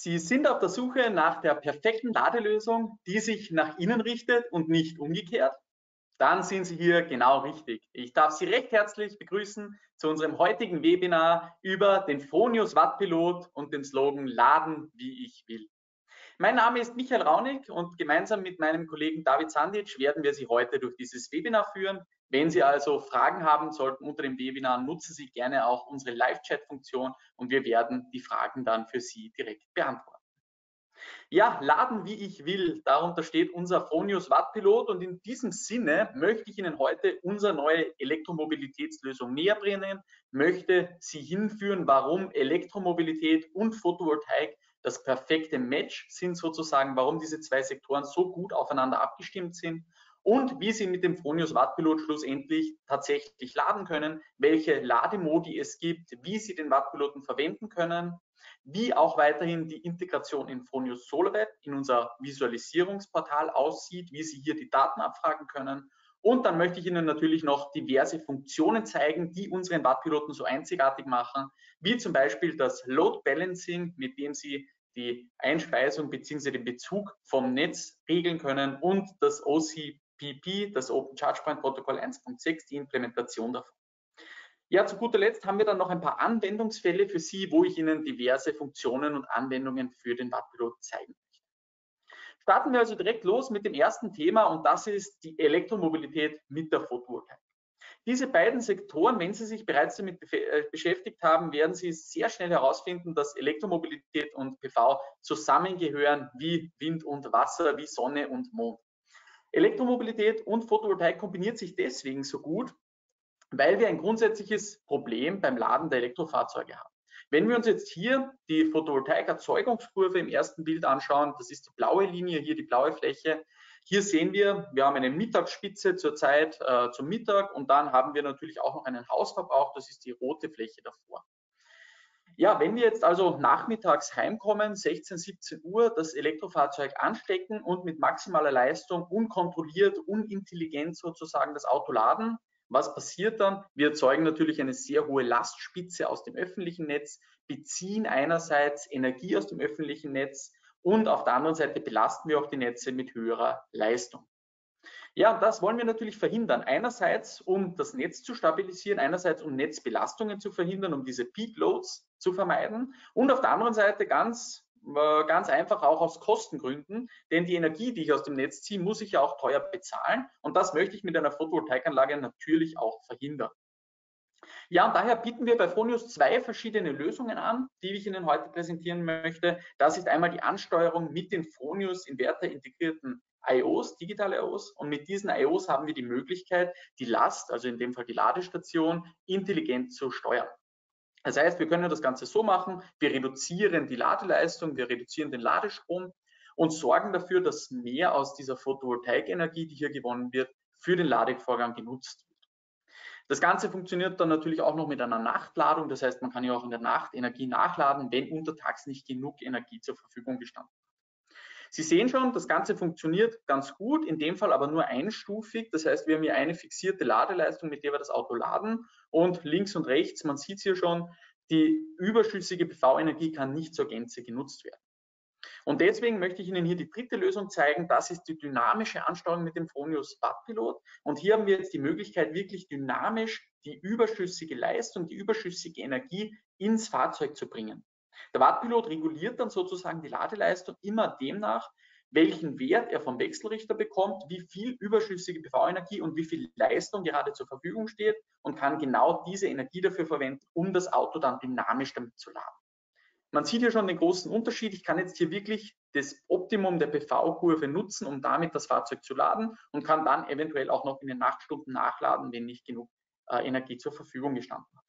Sie sind auf der Suche nach der perfekten Ladelösung, die sich nach innen richtet und nicht umgekehrt? Dann sind Sie hier genau richtig. Ich darf Sie recht herzlich begrüßen zu unserem heutigen Webinar über den Fronius Wattpilot und den Slogan Laden, wie ich will. Mein Name ist Michael Raunig und gemeinsam mit meinem Kollegen David Sandic werden wir Sie heute durch dieses Webinar führen. Wenn Sie also Fragen haben sollten unter dem Webinar, nutzen Sie gerne auch unsere Live-Chat-Funktion und wir werden die Fragen dann für Sie direkt beantworten. Ja, laden wie ich will, darunter steht unser Fronius Wattpilot und in diesem Sinne möchte ich Ihnen heute unsere neue Elektromobilitätslösung näher bringen, möchte Sie hinführen, warum Elektromobilität und Photovoltaik das perfekte Match sind sozusagen, warum diese zwei Sektoren so gut aufeinander abgestimmt sind und wie Sie mit dem Fronius Wattpilot schlussendlich tatsächlich laden können, welche Lademodi es gibt, wie Sie den Wattpiloten verwenden können, wie auch weiterhin die Integration in Fronius SolarWeb in unser Visualisierungsportal aussieht, wie Sie hier die Daten abfragen können. Und dann möchte ich Ihnen natürlich noch diverse Funktionen zeigen, die unseren Wattpiloten so einzigartig machen, wie zum Beispiel das Load Balancing, mit dem Sie die Einspeisung bzw. den Bezug vom Netz regeln können und das OCPP, das Open Charge Point Protokoll 1.6, die Implementation davon. Ja, zu guter Letzt haben wir dann noch ein paar Anwendungsfälle für Sie, wo ich Ihnen diverse Funktionen und Anwendungen für den Wattpilot zeigen möchte. Starten wir also direkt los mit dem ersten Thema und das ist die Elektromobilität mit der Photovoltaik. Diese beiden Sektoren, wenn Sie sich bereits damit äh, beschäftigt haben, werden Sie sehr schnell herausfinden, dass Elektromobilität und PV zusammengehören wie Wind und Wasser, wie Sonne und Mond. Elektromobilität und Photovoltaik kombiniert sich deswegen so gut, weil wir ein grundsätzliches Problem beim Laden der Elektrofahrzeuge haben. Wenn wir uns jetzt hier die Photovoltaik-Erzeugungskurve im ersten Bild anschauen, das ist die blaue Linie, hier die blaue Fläche, hier sehen wir, wir haben eine Mittagsspitze zurzeit äh, zum Mittag und dann haben wir natürlich auch noch einen Hausverbrauch, das ist die rote Fläche davor. Ja, wenn wir jetzt also nachmittags heimkommen, 16, 17 Uhr, das Elektrofahrzeug anstecken und mit maximaler Leistung unkontrolliert, unintelligent sozusagen das Auto laden, was passiert dann? Wir erzeugen natürlich eine sehr hohe Lastspitze aus dem öffentlichen Netz, beziehen einerseits Energie aus dem öffentlichen Netz, und auf der anderen Seite belasten wir auch die Netze mit höherer Leistung. Ja, das wollen wir natürlich verhindern. Einerseits, um das Netz zu stabilisieren, einerseits, um Netzbelastungen zu verhindern, um diese Peak Loads zu vermeiden und auf der anderen Seite ganz, äh, ganz einfach auch aus Kostengründen, denn die Energie, die ich aus dem Netz ziehe, muss ich ja auch teuer bezahlen und das möchte ich mit einer Photovoltaikanlage natürlich auch verhindern. Ja, und daher bieten wir bei Fronius zwei verschiedene Lösungen an, die ich Ihnen heute präsentieren möchte. Das ist einmal die Ansteuerung mit den Fronius Inverter integrierten IOs, digitale IOs. Und mit diesen IOs haben wir die Möglichkeit, die Last, also in dem Fall die Ladestation, intelligent zu steuern. Das heißt, wir können das Ganze so machen, wir reduzieren die Ladeleistung, wir reduzieren den Ladestrom und sorgen dafür, dass mehr aus dieser Photovoltaikenergie, die hier gewonnen wird, für den Ladevorgang genutzt. Das Ganze funktioniert dann natürlich auch noch mit einer Nachtladung. Das heißt, man kann ja auch in der Nacht Energie nachladen, wenn untertags nicht genug Energie zur Verfügung gestanden hat. Sie sehen schon, das Ganze funktioniert ganz gut, in dem Fall aber nur einstufig. Das heißt, wir haben hier eine fixierte Ladeleistung, mit der wir das Auto laden und links und rechts, man sieht es hier schon, die überschüssige PV-Energie kann nicht zur Gänze genutzt werden. Und deswegen möchte ich Ihnen hier die dritte Lösung zeigen. Das ist die dynamische Ansteuerung mit dem Fronius Wattpilot. Und hier haben wir jetzt die Möglichkeit, wirklich dynamisch die überschüssige Leistung, die überschüssige Energie ins Fahrzeug zu bringen. Der Wattpilot reguliert dann sozusagen die Ladeleistung immer demnach, welchen Wert er vom Wechselrichter bekommt, wie viel überschüssige PV-Energie und wie viel Leistung gerade zur Verfügung steht und kann genau diese Energie dafür verwenden, um das Auto dann dynamisch damit zu laden. Man sieht hier schon den großen Unterschied. Ich kann jetzt hier wirklich das Optimum der PV-Kurve nutzen, um damit das Fahrzeug zu laden und kann dann eventuell auch noch in den Nachtstunden nachladen, wenn nicht genug äh, Energie zur Verfügung gestanden hat.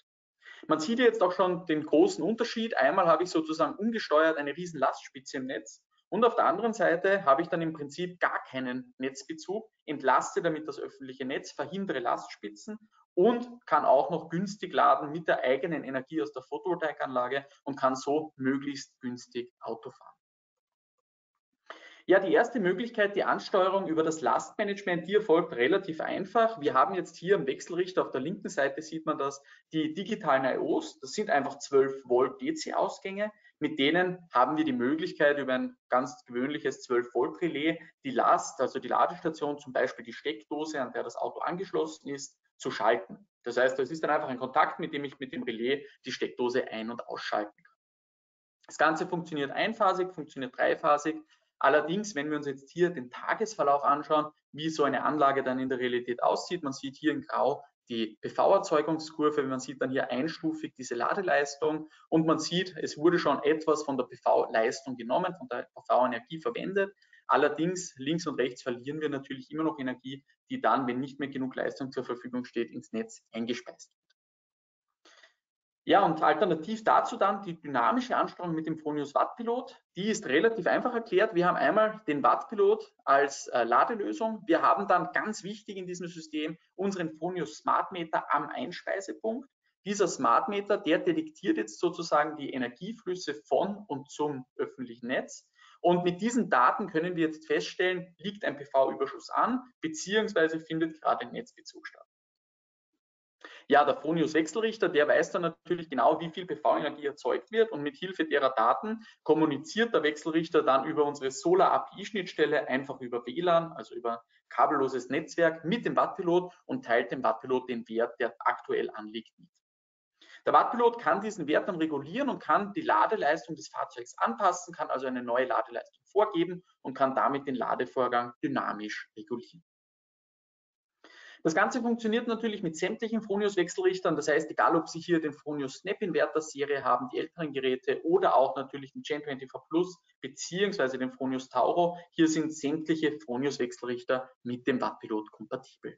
Man sieht jetzt auch schon den großen Unterschied. Einmal habe ich sozusagen ungesteuert eine riesen Lastspitze im Netz und auf der anderen Seite habe ich dann im Prinzip gar keinen Netzbezug, entlaste damit das öffentliche Netz, verhindere Lastspitzen und kann auch noch günstig laden mit der eigenen Energie aus der Photovoltaikanlage und kann so möglichst günstig Auto fahren. Ja, die erste Möglichkeit, die Ansteuerung über das Lastmanagement, die erfolgt relativ einfach. Wir haben jetzt hier am Wechselrichter auf der linken Seite sieht man das, die digitalen IOs. Das sind einfach 12 Volt DC Ausgänge. Mit denen haben wir die Möglichkeit, über ein ganz gewöhnliches 12 Volt Relais die Last, also die Ladestation, zum Beispiel die Steckdose, an der das Auto angeschlossen ist, zu schalten. Das heißt, es ist dann einfach ein Kontakt, mit dem ich mit dem Relais die Steckdose ein- und ausschalten kann. Das Ganze funktioniert einphasig, funktioniert dreiphasig. Allerdings, wenn wir uns jetzt hier den Tagesverlauf anschauen, wie so eine Anlage dann in der Realität aussieht, man sieht hier in Grau die PV-Erzeugungskurve, man sieht dann hier einstufig diese Ladeleistung und man sieht, es wurde schon etwas von der PV-Leistung genommen, von der PV-Energie verwendet. Allerdings links und rechts verlieren wir natürlich immer noch Energie, die dann, wenn nicht mehr genug Leistung zur Verfügung steht, ins Netz eingespeist wird. Ja, und alternativ dazu dann die dynamische Ansteuerung mit dem Fronius Wattpilot. Die ist relativ einfach erklärt. Wir haben einmal den Wattpilot als äh, Ladelösung. Wir haben dann ganz wichtig in diesem System unseren Fronius Smart Meter am Einspeisepunkt. Dieser Smart Meter, der detektiert jetzt sozusagen die Energieflüsse von und zum öffentlichen Netz. Und mit diesen Daten können wir jetzt feststellen, liegt ein PV-Überschuss an, beziehungsweise findet gerade ein Netzbezug statt. Ja, der Fronius-Wechselrichter, der weiß dann natürlich genau, wie viel PV-Energie erzeugt wird und mit Hilfe derer Daten kommuniziert der Wechselrichter dann über unsere Solar-API-Schnittstelle einfach über WLAN, also über kabelloses Netzwerk mit dem Wattpilot und teilt dem Wattpilot den Wert, der aktuell anliegt, mit. Der Wattpilot kann diesen Wert dann regulieren und kann die Ladeleistung des Fahrzeugs anpassen, kann also eine neue Ladeleistung vorgeben und kann damit den Ladevorgang dynamisch regulieren. Das Ganze funktioniert natürlich mit sämtlichen Fronius-Wechselrichtern. Das heißt, egal ob Sie hier den Fronius Snap-Inverter-Serie haben, die älteren Geräte oder auch natürlich den Gen 24 Plus beziehungsweise den Fronius Tauro, hier sind sämtliche Fronius-Wechselrichter mit dem Wattpilot kompatibel.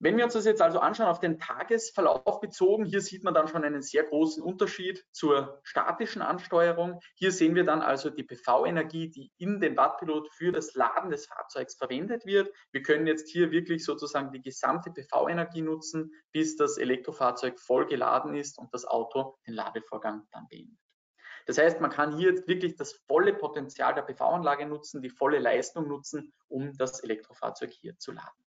Wenn wir uns das jetzt also anschauen auf den Tagesverlauf bezogen, hier sieht man dann schon einen sehr großen Unterschied zur statischen Ansteuerung. Hier sehen wir dann also die PV-Energie, die in den Wattpilot für das Laden des Fahrzeugs verwendet wird. Wir können jetzt hier wirklich sozusagen die gesamte PV-Energie nutzen, bis das Elektrofahrzeug voll geladen ist und das Auto den Ladevorgang dann beendet. Das heißt, man kann hier jetzt wirklich das volle Potenzial der PV-Anlage nutzen, die volle Leistung nutzen, um das Elektrofahrzeug hier zu laden.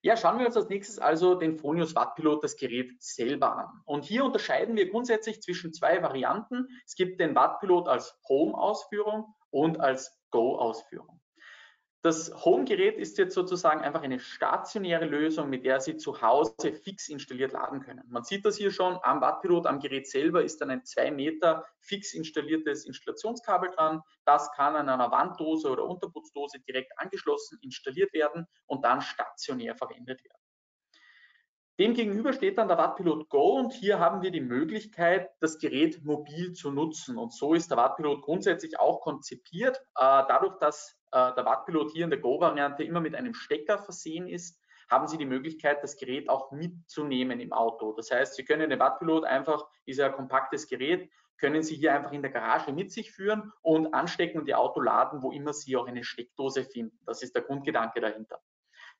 Ja, schauen wir uns als nächstes also den Fronius Wattpilot, das Gerät selber an. Und hier unterscheiden wir grundsätzlich zwischen zwei Varianten. Es gibt den Wattpilot als Home-Ausführung und als Go-Ausführung. Das Home-Gerät ist jetzt sozusagen einfach eine stationäre Lösung, mit der Sie zu Hause fix installiert laden können. Man sieht das hier schon am Wattpilot, am Gerät selber ist dann ein zwei Meter fix installiertes Installationskabel dran. Das kann an einer Wanddose oder Unterputzdose direkt angeschlossen installiert werden und dann stationär verwendet werden. Demgegenüber steht dann der Wattpilot Go und hier haben wir die Möglichkeit, das Gerät mobil zu nutzen. Und so ist der Wattpilot grundsätzlich auch konzipiert. Äh, dadurch, dass äh, der Wattpilot hier in der Go-Variante immer mit einem Stecker versehen ist, haben Sie die Möglichkeit, das Gerät auch mitzunehmen im Auto. Das heißt, Sie können den Wattpilot einfach, ist ein kompaktes Gerät, können Sie hier einfach in der Garage mit sich führen und anstecken und Ihr Auto laden, wo immer Sie auch eine Steckdose finden. Das ist der Grundgedanke dahinter.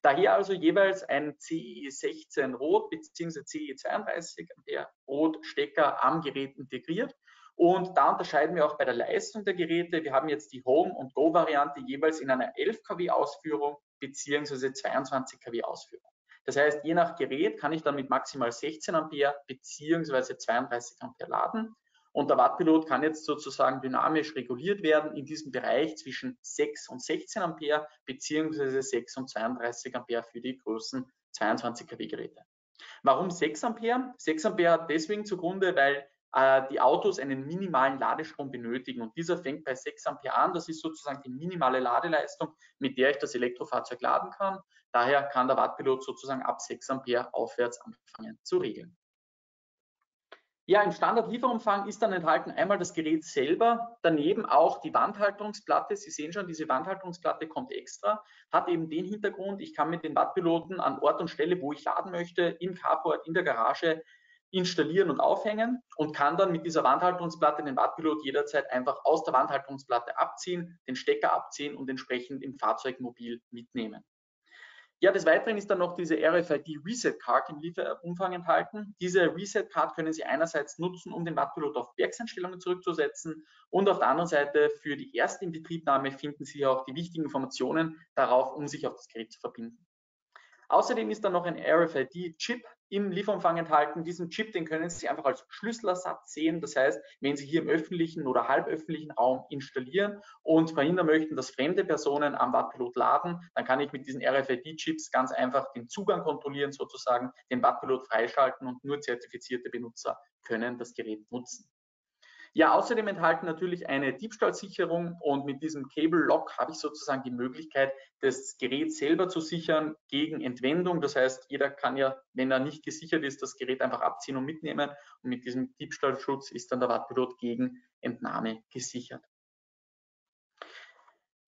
Daher also jeweils ein CE16 Rot bzw. CE32 der Rot-Stecker am Gerät integriert und da unterscheiden wir auch bei der Leistung der Geräte. Wir haben jetzt die Home- und Go-Variante jeweils in einer 11 kW Ausführung beziehungsweise 22 kW Ausführung. Das heißt, je nach Gerät kann ich dann mit maximal 16 Ampere beziehungsweise 32 Ampere laden. Und der Wattpilot kann jetzt sozusagen dynamisch reguliert werden in diesem Bereich zwischen 6 und 16 Ampere beziehungsweise 6 und 32 Ampere für die großen 22 kW Geräte. Warum 6 Ampere? 6 Ampere hat deswegen zugrunde, weil äh, die Autos einen minimalen Ladestrom benötigen. Und dieser fängt bei 6 Ampere an. Das ist sozusagen die minimale Ladeleistung, mit der ich das Elektrofahrzeug laden kann. Daher kann der Wattpilot sozusagen ab 6 Ampere aufwärts anfangen zu regeln. Ja, im Standardlieferumfang ist dann enthalten einmal das Gerät selber, daneben auch die Wandhalterungsplatte. Sie sehen schon, diese Wandhalterungsplatte kommt extra, hat eben den Hintergrund, ich kann mit den Wattpiloten an Ort und Stelle, wo ich laden möchte, im Carport, in der Garage, installieren und aufhängen und kann dann mit dieser Wandhaltungsplatte den Wattpilot jederzeit einfach aus der Wandhaltungsplatte abziehen, den Stecker abziehen und entsprechend im Fahrzeug mobil mitnehmen. Ja, des Weiteren ist dann noch diese RFID Reset Card im Lieferumfang enthalten. Diese Reset Card können Sie einerseits nutzen, um den Wattpilot auf Werkseinstellungen zurückzusetzen und auf der anderen Seite für die erste Inbetriebnahme finden Sie auch die wichtigen Informationen darauf, um sich auf das Gerät zu verbinden. Außerdem ist dann noch ein RFID-Chip im Lieferumfang enthalten. Diesen Chip, den können Sie einfach als Schlüsselersatz sehen. Das heißt, wenn Sie hier im öffentlichen oder halböffentlichen Raum installieren und verhindern möchten, dass fremde Personen am Wattpilot laden, dann kann ich mit diesen RFID-Chips ganz einfach den Zugang kontrollieren, sozusagen den Wattpilot freischalten und nur zertifizierte Benutzer können das Gerät nutzen. Ja, außerdem enthalten natürlich eine Diebstahlsicherung und mit diesem Cable Lock habe ich sozusagen die Möglichkeit, das Gerät selber zu sichern gegen Entwendung. Das heißt, jeder kann ja, wenn er nicht gesichert ist, das Gerät einfach abziehen und mitnehmen. Und mit diesem Diebstahlschutz ist dann der Wattpilot gegen Entnahme gesichert.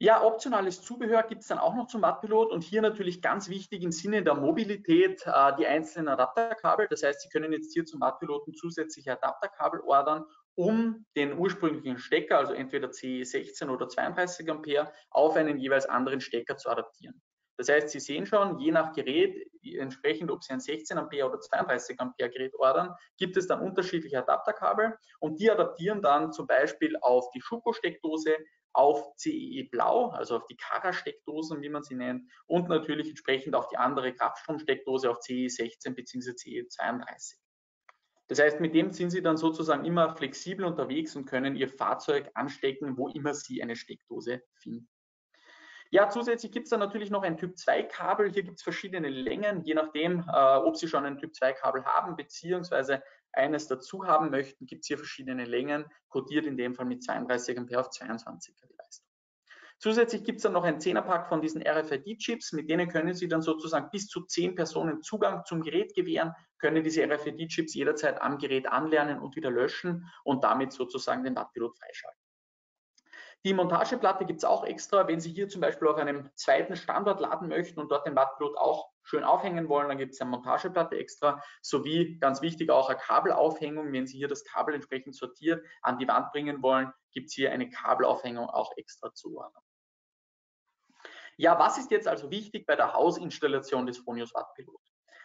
Ja, optionales Zubehör gibt es dann auch noch zum Wattpilot und hier natürlich ganz wichtig im Sinne der Mobilität äh, die einzelnen Adapterkabel. Das heißt, Sie können jetzt hier zum Wattpiloten zusätzliche Adapterkabel ordern um den ursprünglichen Stecker, also entweder CE16 oder 32 Ampere, auf einen jeweils anderen Stecker zu adaptieren. Das heißt, Sie sehen schon, je nach Gerät, entsprechend ob Sie ein 16 Ampere oder 32 Ampere Gerät ordern, gibt es dann unterschiedliche Adapterkabel und die adaptieren dann zum Beispiel auf die Schuko-Steckdose, auf CEE Blau, also auf die Kara-Steckdosen, wie man sie nennt, und natürlich entsprechend auf die andere Kraftstromsteckdose auf CE16 bzw. CE32. Das heißt, mit dem sind Sie dann sozusagen immer flexibel unterwegs und können Ihr Fahrzeug anstecken, wo immer Sie eine Steckdose finden. Ja, zusätzlich gibt es dann natürlich noch ein Typ 2 Kabel. Hier gibt es verschiedene Längen, je nachdem, äh, ob Sie schon ein Typ 2 Kabel haben, beziehungsweise eines dazu haben möchten, gibt es hier verschiedene Längen, kodiert in dem Fall mit 32 Ampere auf 22 kW Leistung. Zusätzlich gibt es dann noch ein 10er-Pack von diesen RFID-Chips, mit denen können Sie dann sozusagen bis zu 10 Personen Zugang zum Gerät gewähren, können diese RFID-Chips jederzeit am Gerät anlernen und wieder löschen und damit sozusagen den Wattpilot freischalten. Die Montageplatte gibt es auch extra, wenn Sie hier zum Beispiel auf einem zweiten Standort laden möchten und dort den Wattpilot auch schön aufhängen wollen, dann gibt es eine Montageplatte extra, sowie ganz wichtig auch eine Kabelaufhängung. Wenn Sie hier das Kabel entsprechend sortiert an die Wand bringen wollen, gibt es hier eine Kabelaufhängung auch extra zu ordnen. Ja, was ist jetzt also wichtig bei der Hausinstallation des Phonius Wattpilot?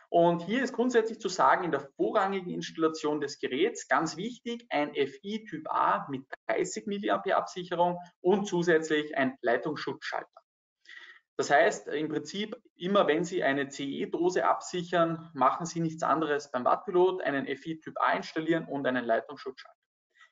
Und hier ist grundsätzlich zu sagen, in der vorrangigen Installation des Geräts ganz wichtig, ein FI Typ A mit 30 mA Absicherung und zusätzlich ein Leitungsschutzschalter. Das heißt, im Prinzip, immer wenn Sie eine CE-Dose absichern, machen Sie nichts anderes beim Wattpilot, einen FI Typ A installieren und einen Leitungsschutzschalter.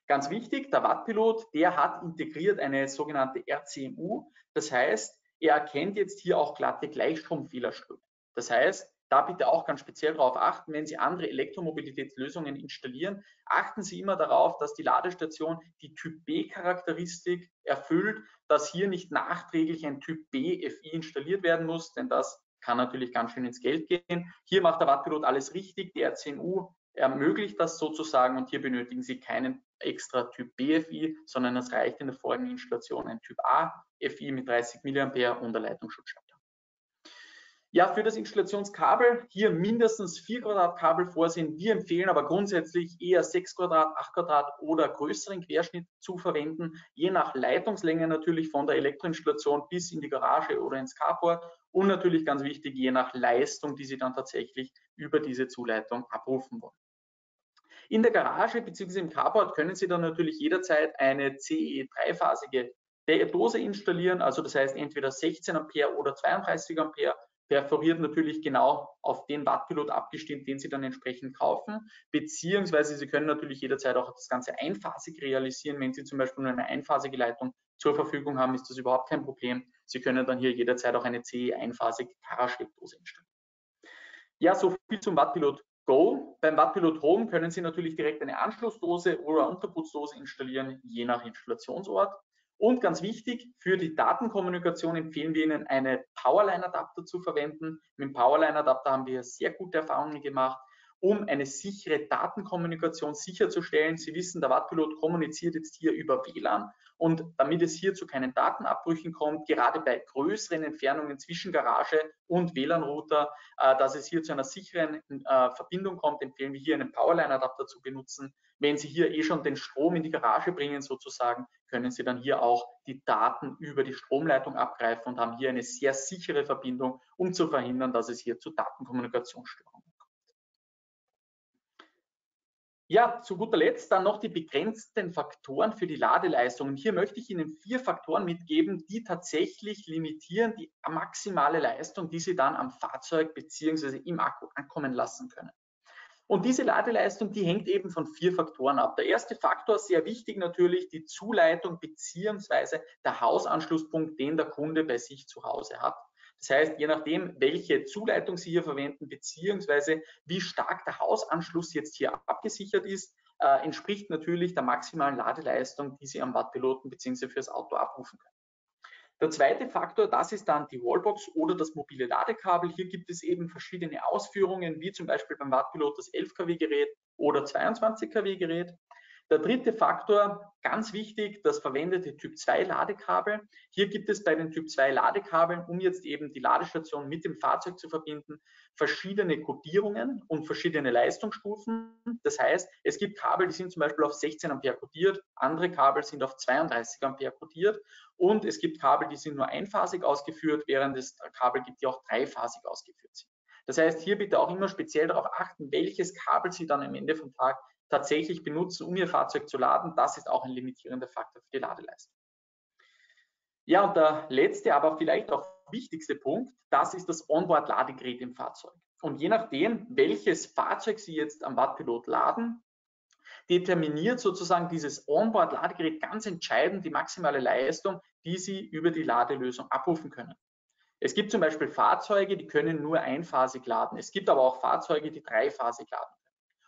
Ganz wichtig, der Wattpilot, der hat integriert eine sogenannte RCMU. Das heißt, er erkennt jetzt hier auch glatte Gleichstromfehlerströme. Das heißt, da bitte auch ganz speziell darauf achten, wenn Sie andere Elektromobilitätslösungen installieren, achten Sie immer darauf, dass die Ladestation die Typ B-Charakteristik erfüllt, dass hier nicht nachträglich ein Typ B FI installiert werden muss, denn das kann natürlich ganz schön ins Geld gehen. Hier macht der Wattpilot alles richtig, die RCMU ermöglicht das sozusagen und hier benötigen Sie keinen extra Typ BFI, sondern es reicht in der vorigen Installation ein Typ A FI mit 30 mA und der Leitungsschutzschalter. Ja, für das Installationskabel hier mindestens 4 Quadrat Kabel vorsehen. Wir empfehlen aber grundsätzlich eher 6 Quadrat, 8 Quadrat oder größeren Querschnitt zu verwenden, je nach Leitungslänge natürlich von der Elektroinstallation bis in die Garage oder ins Carport und natürlich ganz wichtig, je nach Leistung, die Sie dann tatsächlich über diese Zuleitung abrufen wollen. In der Garage bzw. im Carport können Sie dann natürlich jederzeit eine CE dreiphasige Dose installieren, also das heißt entweder 16 Ampere oder 32 Ampere, perforiert natürlich genau auf den Wattpilot abgestimmt, den Sie dann entsprechend kaufen, beziehungsweise Sie können natürlich jederzeit auch das Ganze einphasig realisieren. Wenn Sie zum Beispiel nur eine einphasige Leitung zur Verfügung haben, ist das überhaupt kein Problem. Sie können dann hier jederzeit auch eine CE einphasig Kara-Steckdose installieren. Ja, so viel zum Wattpilot Go. Beim Wattpilot Home können Sie natürlich direkt eine Anschlussdose oder Unterputzdose installieren, je nach Installationsort. Und ganz wichtig, für die Datenkommunikation empfehlen wir Ihnen, eine Powerline-Adapter zu verwenden. Mit dem Powerline-Adapter haben wir sehr gute Erfahrungen gemacht. Um eine sichere Datenkommunikation sicherzustellen. Sie wissen, der Wattpilot kommuniziert jetzt hier über WLAN und damit es hier zu keinen Datenabbrüchen kommt, gerade bei größeren Entfernungen zwischen Garage und WLAN-Router, äh, dass es hier zu einer sicheren äh, Verbindung kommt, empfehlen wir hier einen Powerline-Adapter zu benutzen. Wenn Sie hier eh schon den Strom in die Garage bringen sozusagen, können Sie dann hier auch die Daten über die Stromleitung abgreifen und haben hier eine sehr sichere Verbindung, um zu verhindern, dass es hier zu Datenkommunikationsstörungen Ja, zu guter Letzt dann noch die begrenzten Faktoren für die Ladeleistung. Und hier möchte ich Ihnen vier Faktoren mitgeben, die tatsächlich limitieren die maximale Leistung, die Sie dann am Fahrzeug bzw. im Akku ankommen lassen können. Und diese Ladeleistung, die hängt eben von vier Faktoren ab. Der erste Faktor, sehr wichtig natürlich, die Zuleitung bzw. der Hausanschlusspunkt, den der Kunde bei sich zu Hause hat. Das heißt, je nachdem, welche Zuleitung Sie hier verwenden, beziehungsweise wie stark der Hausanschluss jetzt hier abgesichert ist, äh, entspricht natürlich der maximalen Ladeleistung, die Sie am Wattpiloten bzw. fürs Auto abrufen können. Der zweite Faktor, das ist dann die Wallbox oder das mobile Ladekabel. Hier gibt es eben verschiedene Ausführungen, wie zum Beispiel beim Wattpilot das 11 kW Gerät oder 22 kW Gerät. Der dritte Faktor, ganz wichtig, das verwendete Typ 2 Ladekabel. Hier gibt es bei den Typ 2 Ladekabeln, um jetzt eben die Ladestation mit dem Fahrzeug zu verbinden, verschiedene Codierungen und verschiedene Leistungsstufen. Das heißt, es gibt Kabel, die sind zum Beispiel auf 16 Ampere codiert, andere Kabel sind auf 32 Ampere codiert und es gibt Kabel, die sind nur einphasig ausgeführt, während es Kabel gibt, die auch dreiphasig ausgeführt sind. Das heißt, hier bitte auch immer speziell darauf achten, welches Kabel Sie dann am Ende vom Tag tatsächlich benutzen, um ihr Fahrzeug zu laden. Das ist auch ein limitierender Faktor für die Ladeleistung. Ja, und der letzte, aber vielleicht auch wichtigste Punkt, das ist das Onboard-Ladegerät im Fahrzeug. Und je nachdem, welches Fahrzeug Sie jetzt am Wattpilot laden, determiniert sozusagen dieses Onboard-Ladegerät ganz entscheidend die maximale Leistung, die Sie über die Ladelösung abrufen können. Es gibt zum Beispiel Fahrzeuge, die können nur einphasig laden. Es gibt aber auch Fahrzeuge, die dreiphasig laden.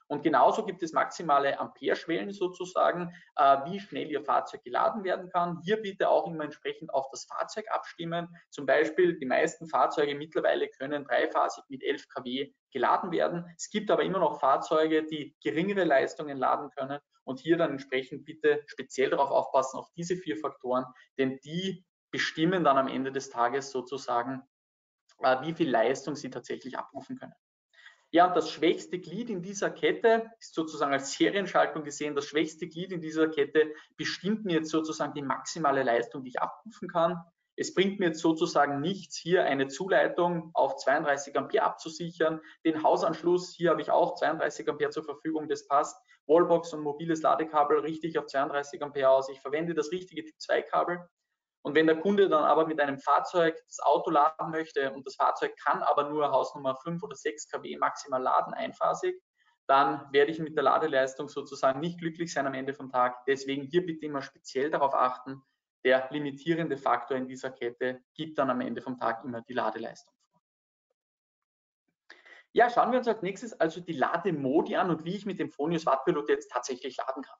Und genauso gibt es maximale Ampereschwellen sozusagen, äh, wie schnell Ihr Fahrzeug geladen werden kann. Hier bitte auch immer entsprechend auf das Fahrzeug abstimmen. Zum Beispiel die meisten Fahrzeuge mittlerweile können dreiphasig mit 11 kW geladen werden. Es gibt aber immer noch Fahrzeuge, die geringere Leistungen laden können. Und hier dann entsprechend bitte speziell darauf aufpassen, auf diese vier Faktoren, denn die bestimmen dann am Ende des Tages sozusagen, äh, wie viel Leistung Sie tatsächlich abrufen können. Ja, und das schwächste Glied in dieser Kette ist sozusagen als Serienschaltung gesehen, das schwächste Glied in dieser Kette bestimmt mir jetzt sozusagen die maximale Leistung, die ich abrufen kann. Es bringt mir jetzt sozusagen nichts, hier eine Zuleitung auf 32 Ampere abzusichern. Den Hausanschluss, hier habe ich auch 32 Ampere zur Verfügung, das passt. Wallbox und mobiles Ladekabel richte ich auf 32 Ampere aus. Ich verwende das richtige Typ 2 Kabel. Und wenn der Kunde dann aber mit einem Fahrzeug das Auto laden möchte und das Fahrzeug kann aber nur Hausnummer 5 oder 6 kW maximal laden, einphasig, dann werde ich mit der Ladeleistung sozusagen nicht glücklich sein am Ende vom Tag. Deswegen hier bitte immer speziell darauf achten, der limitierende Faktor in dieser Kette gibt dann am Ende vom Tag immer die Ladeleistung vor. Ja, schauen wir uns als nächstes also die Lademodi an und wie ich mit dem Fronius Wattpilot jetzt tatsächlich laden kann.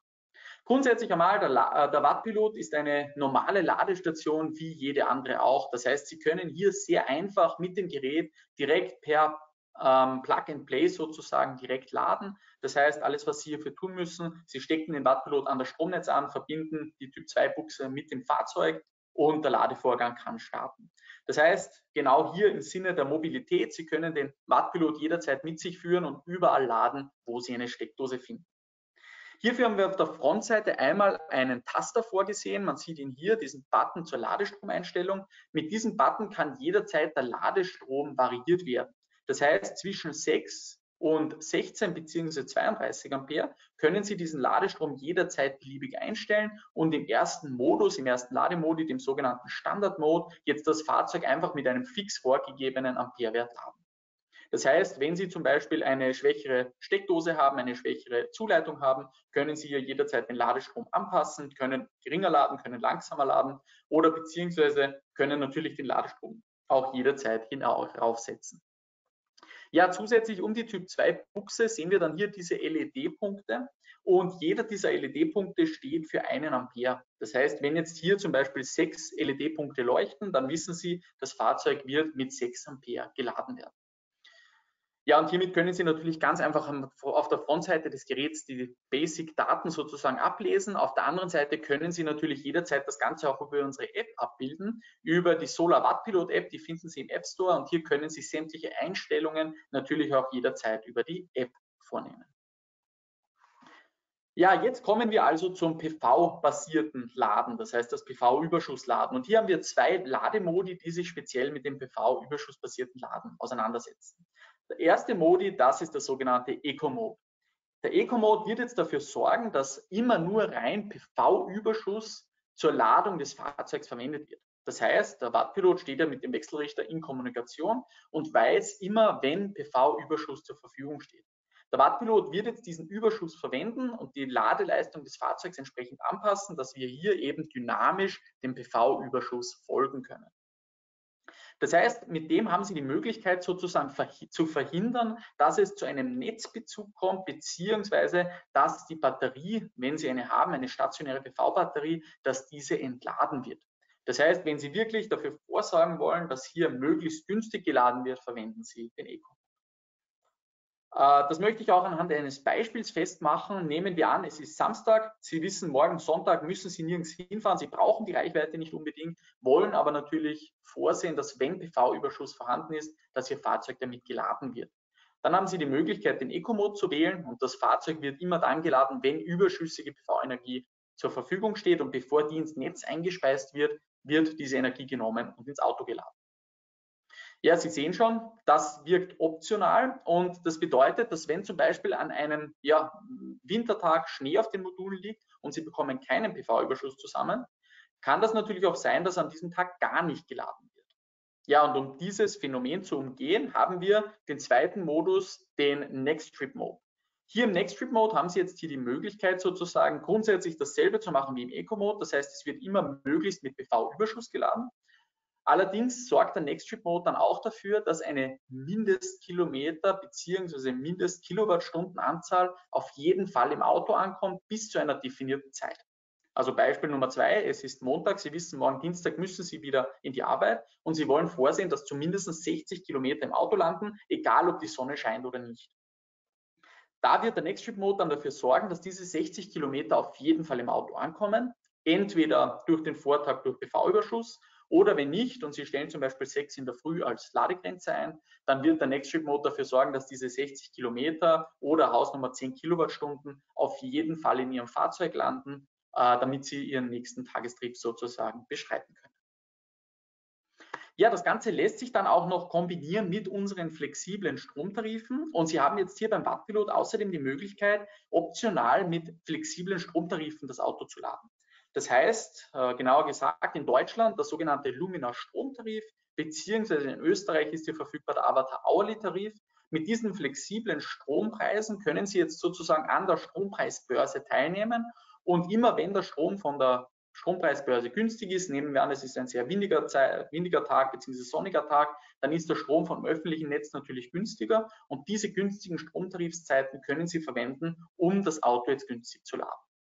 Grundsätzlich einmal, der, äh, der Wattpilot ist eine normale Ladestation wie jede andere auch. Das heißt, Sie können hier sehr einfach mit dem Gerät direkt per ähm, Plug and Play sozusagen direkt laden. Das heißt, alles, was Sie hierfür tun müssen, Sie stecken den Wattpilot an das Stromnetz an, verbinden die Typ 2 Buchse mit dem Fahrzeug und der Ladevorgang kann starten. Das heißt, genau hier im Sinne der Mobilität, Sie können den Wattpilot jederzeit mit sich führen und überall laden, wo Sie eine Steckdose finden. Hierfür haben wir auf der Frontseite einmal einen Taster vorgesehen. Man sieht ihn hier, diesen Button zur Ladestromeinstellung. Mit diesem Button kann jederzeit der Ladestrom variiert werden. Das heißt, zwischen 6 und 16 bzw. 32 Ampere können Sie diesen Ladestrom jederzeit beliebig einstellen und im ersten Modus, im ersten Lademodi, dem sogenannten Standard-Mode, jetzt das Fahrzeug einfach mit einem fix vorgegebenen Amperewert laden. Das heißt, wenn Sie zum Beispiel eine schwächere Steckdose haben, eine schwächere Zuleitung haben, können Sie hier jederzeit den Ladestrom anpassen, können geringer laden, können langsamer laden oder beziehungsweise können natürlich den Ladestrom auch jederzeit hinaufsetzen. Ja, zusätzlich um die Typ 2 Buchse sehen wir dann hier diese LED-Punkte und jeder dieser LED-Punkte steht für einen Ampere. Das heißt, wenn jetzt hier zum Beispiel sechs LED-Punkte leuchten, dann wissen Sie, das Fahrzeug wird mit 6 Ampere geladen werden. Ja, und hiermit können Sie natürlich ganz einfach auf der Frontseite des Geräts die Basic-Daten sozusagen ablesen. Auf der anderen Seite können Sie natürlich jederzeit das Ganze auch über unsere App abbilden, über die Solar Watt Pilot App, die finden Sie im App Store und hier können Sie sämtliche Einstellungen natürlich auch jederzeit über die App vornehmen. Ja, jetzt kommen wir also zum PV-basierten Laden, das heißt das PV-Überschussladen. Und hier haben wir zwei Lademodi, die sich speziell mit dem PV-überschussbasierten Laden auseinandersetzen. Der erste Modi, das ist der sogenannte Eco-Mode. Der Eco-Mode wird jetzt dafür sorgen, dass immer nur rein PV-Überschuss zur Ladung des Fahrzeugs verwendet wird. Das heißt, der Wattpilot steht ja mit dem Wechselrichter in Kommunikation und weiß immer, wenn PV-Überschuss zur Verfügung steht. Der Wattpilot wird jetzt diesen Überschuss verwenden und die Ladeleistung des Fahrzeugs entsprechend anpassen, dass wir hier eben dynamisch dem PV-Überschuss folgen können. Das heißt, mit dem haben Sie die Möglichkeit sozusagen zu verhindern, dass es zu einem Netzbezug kommt, beziehungsweise dass die Batterie, wenn Sie eine haben, eine stationäre PV-Batterie, dass diese entladen wird. Das heißt, wenn Sie wirklich dafür vorsorgen wollen, dass hier möglichst günstig geladen wird, verwenden Sie den Eco. Äh, das möchte ich auch anhand eines Beispiels festmachen. Nehmen wir an, es ist Samstag. Sie wissen, morgen Sonntag müssen Sie nirgends hinfahren. Sie brauchen die Reichweite nicht unbedingt, wollen aber natürlich vorsehen, dass wenn PV-Überschuss vorhanden ist, dass Ihr Fahrzeug damit geladen wird. Dann haben Sie die Möglichkeit, den Eco-Mode zu wählen und das Fahrzeug wird immer dann geladen, wenn überschüssige PV-Energie zur Verfügung steht und bevor die ins Netz eingespeist wird, wird diese Energie genommen und ins Auto geladen. Ja, Sie sehen schon, das wirkt optional und das bedeutet, dass wenn zum Beispiel an einem ja, Wintertag Schnee auf den Modulen liegt und Sie bekommen keinen PV-Überschuss zusammen, kann das natürlich auch sein, dass an diesem Tag gar nicht geladen wird. Ja, und um dieses Phänomen zu umgehen, haben wir den zweiten Modus, den Next Trip Mode. Hier im Next Trip Mode haben Sie jetzt hier die Möglichkeit sozusagen grundsätzlich dasselbe zu machen wie im Eco Mode. Das heißt, es wird immer möglichst mit PV-Überschuss geladen. Allerdings sorgt der Nexttrip Mode dann auch dafür, dass eine Mindestkilometer bzw. Mindestkilowattstundenanzahl auf jeden Fall im Auto ankommt bis zu einer definierten Zeit. Also Beispiel Nummer zwei, es ist Montag, Sie wissen, morgen Dienstag müssen Sie wieder in die Arbeit und Sie wollen vorsehen, dass zumindest 60 Kilometer im Auto landen, egal ob die Sonne scheint oder nicht. Da wird der Nexttrip Mode dann dafür sorgen, dass diese 60 Kilometer auf jeden Fall im Auto ankommen, entweder durch den Vortag durch PV-Überschuss oder wenn nicht und Sie stellen zum Beispiel 6 in der Früh als Ladegrenze ein, dann wird der Nexttrip Mode dafür sorgen, dass diese 60 Kilometer oder Hausnummer 10 Kilowattstunden auf jeden Fall in Ihrem Fahrzeug landen, äh, damit Sie Ihren nächsten Tagestrip sozusagen beschreiten können. Ja, das Ganze lässt sich dann auch noch kombinieren mit unseren flexiblen Stromtarifen. Und Sie haben jetzt hier beim Wattpilot außerdem die Möglichkeit, optional mit flexiblen Stromtarifen das Auto zu laden. Das heißt, äh, genauer gesagt, in Deutschland der sogenannte Lumina Stromtarif, beziehungsweise in Österreich ist hier verfügbar der Avatar Hourly Tarif. Mit diesen flexiblen Strompreisen können Sie jetzt sozusagen an der Strompreisbörse teilnehmen und immer wenn der Strom von der Strompreisbörse günstig ist, nehmen wir an, es ist ein sehr windiger, Zeit, windiger Tag bzw. sonniger Tag, dann ist der Strom vom öffentlichen Netz natürlich günstiger und diese günstigen Stromtarifszeiten können Sie verwenden, um das Auto jetzt günstig zu laden.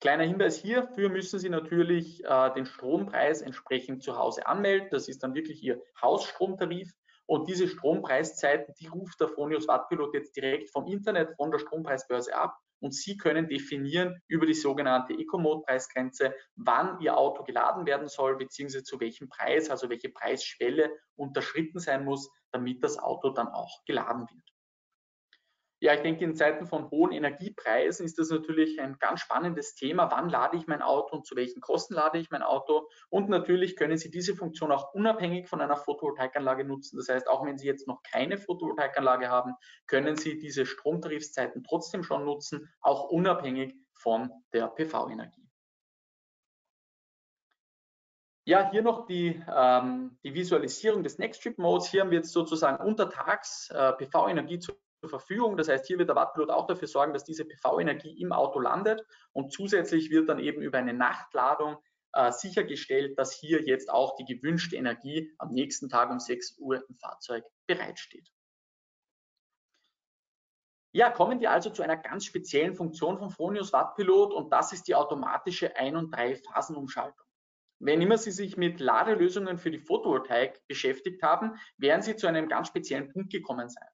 Kleiner Hinweis hierfür müssen Sie natürlich äh, den Strompreis entsprechend zu Hause anmelden. Das ist dann wirklich Ihr Hausstromtarif. Und diese Strompreiszeiten, die ruft der Fronius Wattpilot jetzt direkt vom Internet, von der Strompreisbörse ab. Und Sie können definieren über die sogenannte Eco-Mode-Preisgrenze, wann Ihr Auto geladen werden soll, beziehungsweise zu welchem Preis, also welche Preisschwelle unterschritten sein muss, damit das Auto dann auch geladen wird. Ja, ich denke, in Zeiten von hohen Energiepreisen ist das natürlich ein ganz spannendes Thema. Wann lade ich mein Auto und zu welchen Kosten lade ich mein Auto? Und natürlich können Sie diese Funktion auch unabhängig von einer Photovoltaikanlage nutzen. Das heißt, auch wenn Sie jetzt noch keine Photovoltaikanlage haben, können Sie diese Stromtarifszeiten trotzdem schon nutzen, auch unabhängig von der PV-Energie. Ja, hier noch die, ähm, die Visualisierung des Next Trip Modes. Hier haben wir jetzt sozusagen untertags äh, PV-Energie zu zur Verfügung. Das heißt, hier wird der Wattpilot auch dafür sorgen, dass diese PV-Energie im Auto landet und zusätzlich wird dann eben über eine Nachtladung äh, sichergestellt, dass hier jetzt auch die gewünschte Energie am nächsten Tag um 6 Uhr im Fahrzeug bereitsteht. Ja, kommen wir also zu einer ganz speziellen Funktion von Fronius Wattpilot und das ist die automatische Ein- und Drei-Phasen-Umschaltung. Wenn immer Sie sich mit Ladelösungen für die Photovoltaik beschäftigt haben, werden Sie zu einem ganz speziellen Punkt gekommen sein.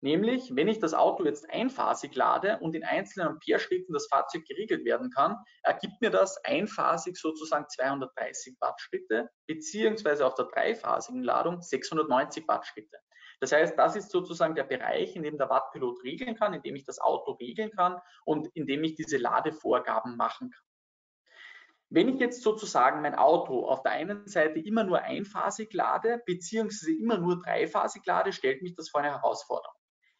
Nämlich, wenn ich das Auto jetzt einfasig lade und in einzelnen Ampere-Schritten das Fahrzeug geregelt werden kann, ergibt mir das einfasig sozusagen 230 Wattschritte, beziehungsweise auf der dreiphasigen Ladung 690 Wattschritte. Das heißt, das ist sozusagen der Bereich, in dem der Wattpilot regeln kann, in dem ich das Auto regeln kann und in dem ich diese Ladevorgaben machen kann. Wenn ich jetzt sozusagen mein Auto auf der einen Seite immer nur einphasig lade, beziehungsweise immer nur dreiphasig lade, stellt mich das vor eine Herausforderung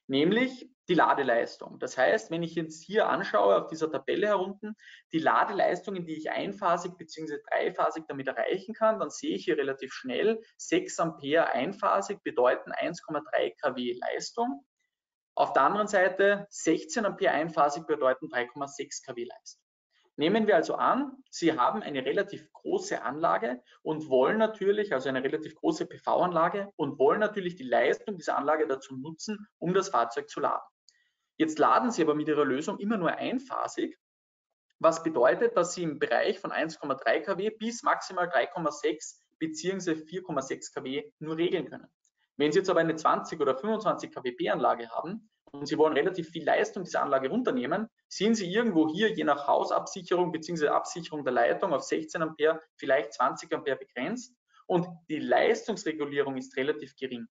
nämlich die Ladeleistung. Das heißt, wenn ich jetzt hier anschaue auf dieser Tabelle herunten, die Ladeleistungen, die ich einphasig bzw. dreiphasig damit erreichen kann, dann sehe ich hier relativ schnell 6 Ampere einphasig bedeuten 1,3 kW Leistung. Auf der anderen Seite 16 Ampere einphasig bedeuten 3,6 kW Leistung. Nehmen wir also an, Sie haben eine relativ große Anlage und wollen natürlich, also eine relativ große PV-Anlage und wollen natürlich die Leistung dieser Anlage dazu nutzen, um das Fahrzeug zu laden. Jetzt laden Sie aber mit Ihrer Lösung immer nur einphasig, was bedeutet, dass Sie im Bereich von 1,3 kW bis maximal 3,6 bzw. 4,6 kW nur regeln können. Wenn Sie jetzt aber eine 20 oder 25 kW Anlage haben, und Sie wollen relativ viel Leistung dieser Anlage runternehmen, sind Sie irgendwo hier je nach Hausabsicherung bzw. Absicherung der Leitung auf 16 Ampere, vielleicht 20 Ampere begrenzt und die Leistungsregulierung ist relativ gering.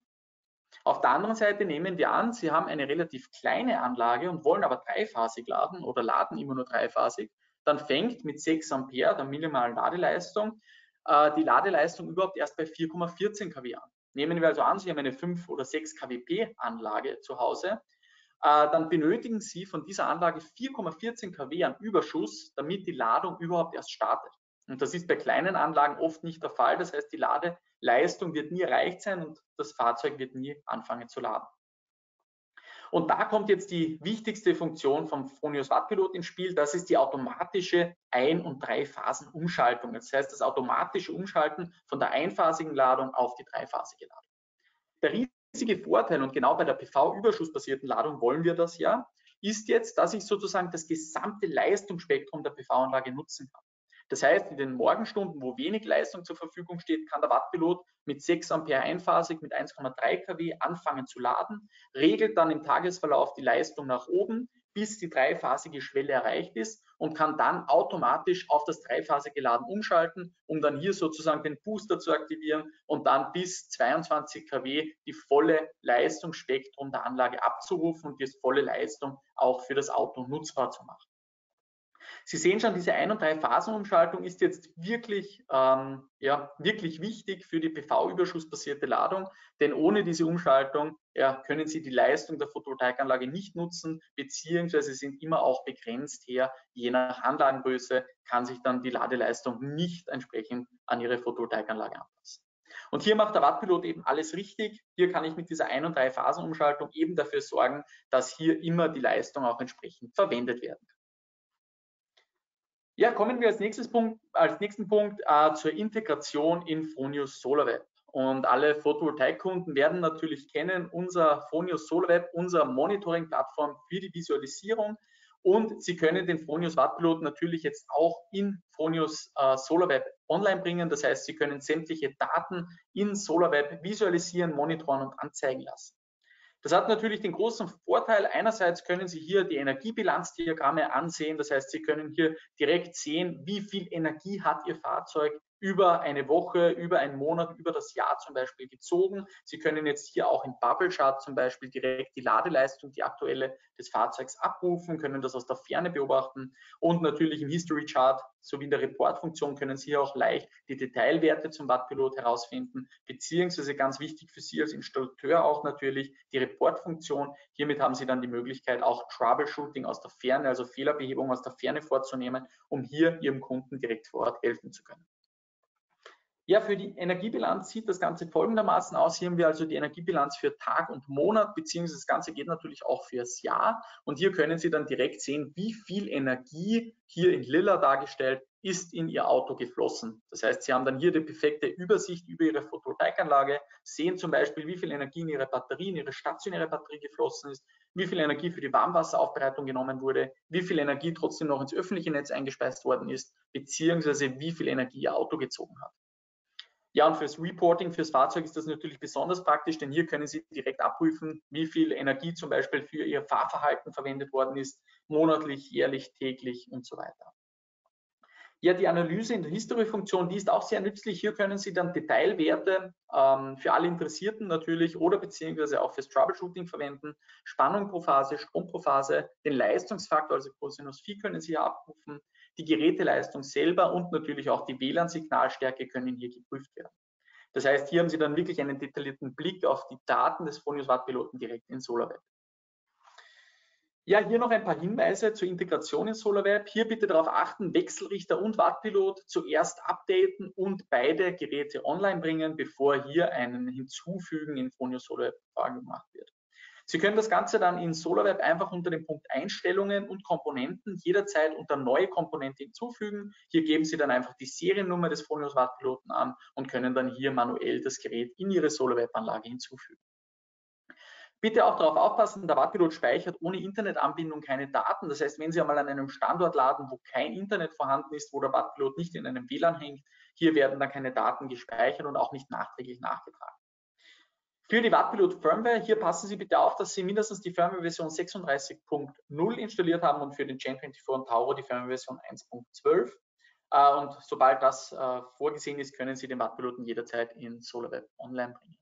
Auf der anderen Seite nehmen wir an, Sie haben eine relativ kleine Anlage und wollen aber dreiphasig laden oder laden immer nur dreiphasig, dann fängt mit 6 Ampere der minimalen Ladeleistung äh, die Ladeleistung überhaupt erst bei 4,14 kW an. Nehmen wir also an, Sie haben eine 5 oder 6 kWp Anlage zu Hause, dann benötigen Sie von dieser Anlage 4,14 kW an Überschuss, damit die Ladung überhaupt erst startet. Und das ist bei kleinen Anlagen oft nicht der Fall. Das heißt, die Ladeleistung wird nie erreicht sein und das Fahrzeug wird nie anfangen zu laden. Und da kommt jetzt die wichtigste Funktion vom Fronius Wattpilot ins Spiel. Das ist die automatische Ein- und Dreiphasen-Umschaltung. Das heißt, das automatische Umschalten von der einphasigen Ladung auf die dreiphasige Ladung. Der riesige Vorteil, und genau bei der PV-überschussbasierten Ladung wollen wir das ja, ist jetzt, dass ich sozusagen das gesamte Leistungsspektrum der PV-Anlage nutzen kann. Das heißt, in den Morgenstunden, wo wenig Leistung zur Verfügung steht, kann der Wattpilot mit 6 Ampere einphasig mit 1,3 kW anfangen zu laden, regelt dann im Tagesverlauf die Leistung nach oben, bis die dreiphasige Schwelle erreicht ist und kann dann automatisch auf das dreiphasige Laden umschalten, um dann hier sozusagen den Booster zu aktivieren und dann bis 22 kW die volle Leistungsspektrum der Anlage abzurufen und die volle Leistung auch für das Auto nutzbar zu machen. Sie sehen schon, diese Ein- und Drei-Phasen-Umschaltung ist jetzt wirklich, ähm, ja, wirklich wichtig für die PV-überschussbasierte Ladung, denn ohne diese Umschaltung ja, können Sie die Leistung der Photovoltaikanlage nicht nutzen, beziehungsweise sind immer auch begrenzt her. Je nach Anlagengröße kann sich dann die Ladeleistung nicht entsprechend an Ihre Photovoltaikanlage anpassen. Und hier macht der Wattpilot eben alles richtig. Hier kann ich mit dieser Ein- und Drei-Phasen-Umschaltung eben dafür sorgen, dass hier immer die Leistung auch entsprechend verwendet werden kann. Ja, kommen wir als, nächstes Punkt, als nächsten Punkt äh, zur Integration in Fronius SolarWeb. Und alle Photovoltaikkunden werden natürlich kennen unser Fronius SolarWeb, unser Monitoring-Plattform für die Visualisierung. Und Sie können den Fronius Wattpilot natürlich jetzt auch in Fronius äh, SolarWeb online bringen. Das heißt, Sie können sämtliche Daten in SolarWeb visualisieren, monitoren und anzeigen lassen. Das hat natürlich den großen Vorteil, einerseits können Sie hier die Energiebilanzdiagramme ansehen, das heißt, Sie können hier direkt sehen, wie viel Energie hat Ihr Fahrzeug über eine Woche, über einen Monat, über das Jahr zum Beispiel gezogen. Sie können jetzt hier auch im Bubble Chart zum Beispiel direkt die Ladeleistung, die aktuelle des Fahrzeugs abrufen, können das aus der Ferne beobachten und natürlich im History Chart sowie in der Report-Funktion können Sie auch leicht die Detailwerte zum Wattpilot herausfinden, beziehungsweise ganz wichtig für Sie als Installateur auch natürlich die Report-Funktion. Hiermit haben Sie dann die Möglichkeit, auch Troubleshooting aus der Ferne, also Fehlerbehebung aus der Ferne vorzunehmen, um hier Ihrem Kunden direkt vor Ort helfen zu können. Ja, für die Energiebilanz sieht das Ganze folgendermaßen aus. Hier haben wir also die Energiebilanz für Tag und Monat, beziehungsweise das Ganze geht natürlich auch fürs Jahr. Und hier können Sie dann direkt sehen, wie viel Energie hier in Lilla dargestellt ist in Ihr Auto geflossen. Das heißt, Sie haben dann hier die perfekte Übersicht über Ihre Photovoltaikanlage, sehen zum Beispiel, wie viel Energie in Ihre Batterie, in Ihre stationäre Batterie geflossen ist, wie viel Energie für die Warmwasseraufbereitung genommen wurde, wie viel Energie trotzdem noch ins öffentliche Netz eingespeist worden ist, beziehungsweise wie viel Energie Ihr Auto gezogen hat. Ja, und fürs Reporting fürs Fahrzeug ist das natürlich besonders praktisch, denn hier können Sie direkt abprüfen, wie viel Energie zum Beispiel für Ihr Fahrverhalten verwendet worden ist, monatlich, jährlich, täglich und so weiter. Ja, die Analyse in der History-Funktion, die ist auch sehr nützlich. Hier können Sie dann Detailwerte ähm, für alle Interessierten natürlich oder beziehungsweise auch fürs Troubleshooting verwenden. Spannung pro Phase, Strom pro Phase, den Leistungsfaktor, also Cosinus Phi können Sie hier abrufen, die Geräteleistung selber und natürlich auch die WLAN-Signalstärke können hier geprüft werden. Das heißt, hier haben Sie dann wirklich einen detaillierten Blick auf die Daten des Phonius Watt-Piloten direkt in SolarWeb. Ja, hier noch ein paar Hinweise zur Integration in SolarWeb. Hier bitte darauf achten, Wechselrichter und Wattpilot zuerst updaten und beide Geräte online bringen, bevor hier ein Hinzufügen in Phonius SolarWeb gemacht wird. Sie können das Ganze dann in SolarWeb einfach unter dem Punkt Einstellungen und Komponenten jederzeit unter neue Komponente hinzufügen. Hier geben Sie dann einfach die Seriennummer des Phonius Wattpiloten an und können dann hier manuell das Gerät in Ihre SolarWeb-Anlage hinzufügen. Bitte auch darauf aufpassen, der Wattpilot speichert ohne Internetanbindung keine Daten. Das heißt, wenn Sie einmal an einem Standort laden, wo kein Internet vorhanden ist, wo der Wattpilot nicht in einem WLAN hängt, hier werden dann keine Daten gespeichert und auch nicht nachträglich nachgetragen. Für die Wattpilot Firmware, hier passen Sie bitte auf, dass Sie mindestens die Firmware-Version 36.0 installiert haben und für den Gen 24 und Tauro die Firmware-Version 1.12. Äh, und sobald das äh, vorgesehen ist, können Sie den Wattpiloten jederzeit in SolarWeb online bringen.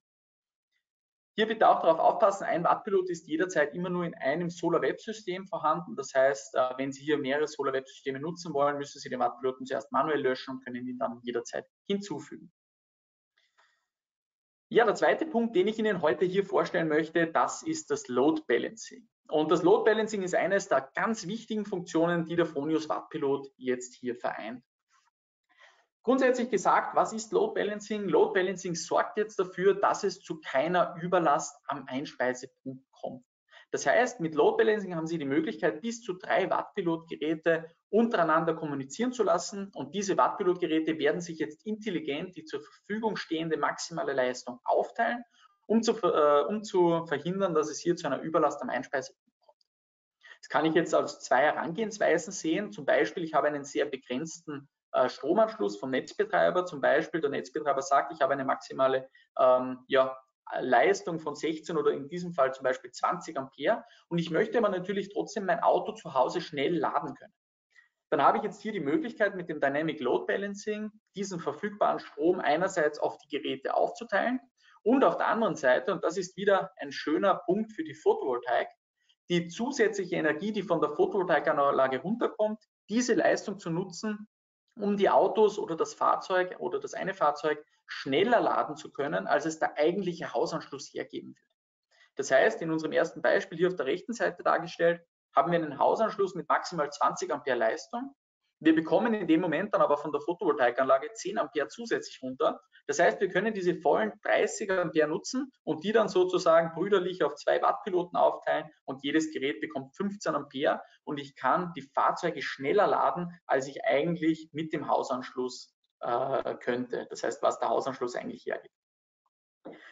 Hier bitte auch darauf aufpassen, ein Wattpilot ist jederzeit immer nur in einem SolarWeb-System vorhanden. Das heißt, äh, wenn Sie hier mehrere SolarWeb-Systeme nutzen wollen, müssen Sie den Wattpiloten zuerst manuell löschen und können ihn dann jederzeit hinzufügen. Ja, der zweite Punkt, den ich Ihnen heute hier vorstellen möchte, das ist das Load Balancing. Und das Load Balancing ist eines der ganz wichtigen Funktionen, die der Fronius Wattpilot jetzt hier vereint. Grundsätzlich gesagt, was ist Load Balancing? Load Balancing sorgt jetzt dafür, dass es zu keiner Überlast am Einspeisepunkt kommt. Das heißt, mit Load Balancing haben Sie die Möglichkeit, bis zu drei Wattpilotgeräte untereinander kommunizieren zu lassen. Und diese Wattpilotgeräte werden sich jetzt intelligent die zur Verfügung stehende maximale Leistung aufteilen, um zu, äh, um zu verhindern, dass es hier zu einer Überlast am Einspeisepunkt kommt. Das kann ich jetzt als zwei Herangehensweisen sehen. Zum Beispiel, ich habe einen sehr begrenzten Stromanschluss vom Netzbetreiber. Zum Beispiel, der Netzbetreiber sagt, ich habe eine maximale ähm, ja, Leistung von 16 oder in diesem Fall zum Beispiel 20 Ampere und ich möchte aber natürlich trotzdem mein Auto zu Hause schnell laden können. Dann habe ich jetzt hier die Möglichkeit mit dem Dynamic Load Balancing diesen verfügbaren Strom einerseits auf die Geräte aufzuteilen und auf der anderen Seite, und das ist wieder ein schöner Punkt für die Photovoltaik, die zusätzliche Energie, die von der Photovoltaikanlage runterkommt, diese Leistung zu nutzen, um die Autos oder das Fahrzeug oder das eine Fahrzeug schneller laden zu können, als es der eigentliche Hausanschluss hergeben wird. Das heißt, in unserem ersten Beispiel hier auf der rechten Seite dargestellt, haben wir einen Hausanschluss mit maximal 20 Ampere Leistung. Wir bekommen in dem Moment dann aber von der Photovoltaikanlage 10 Ampere zusätzlich runter. Das heißt, wir können diese vollen 30 Ampere nutzen und die dann sozusagen brüderlich auf zwei Wattpiloten aufteilen und jedes Gerät bekommt 15 Ampere und ich kann die Fahrzeuge schneller laden, als ich eigentlich mit dem Hausanschluss äh, könnte. Das heißt, was der Hausanschluss eigentlich hergibt.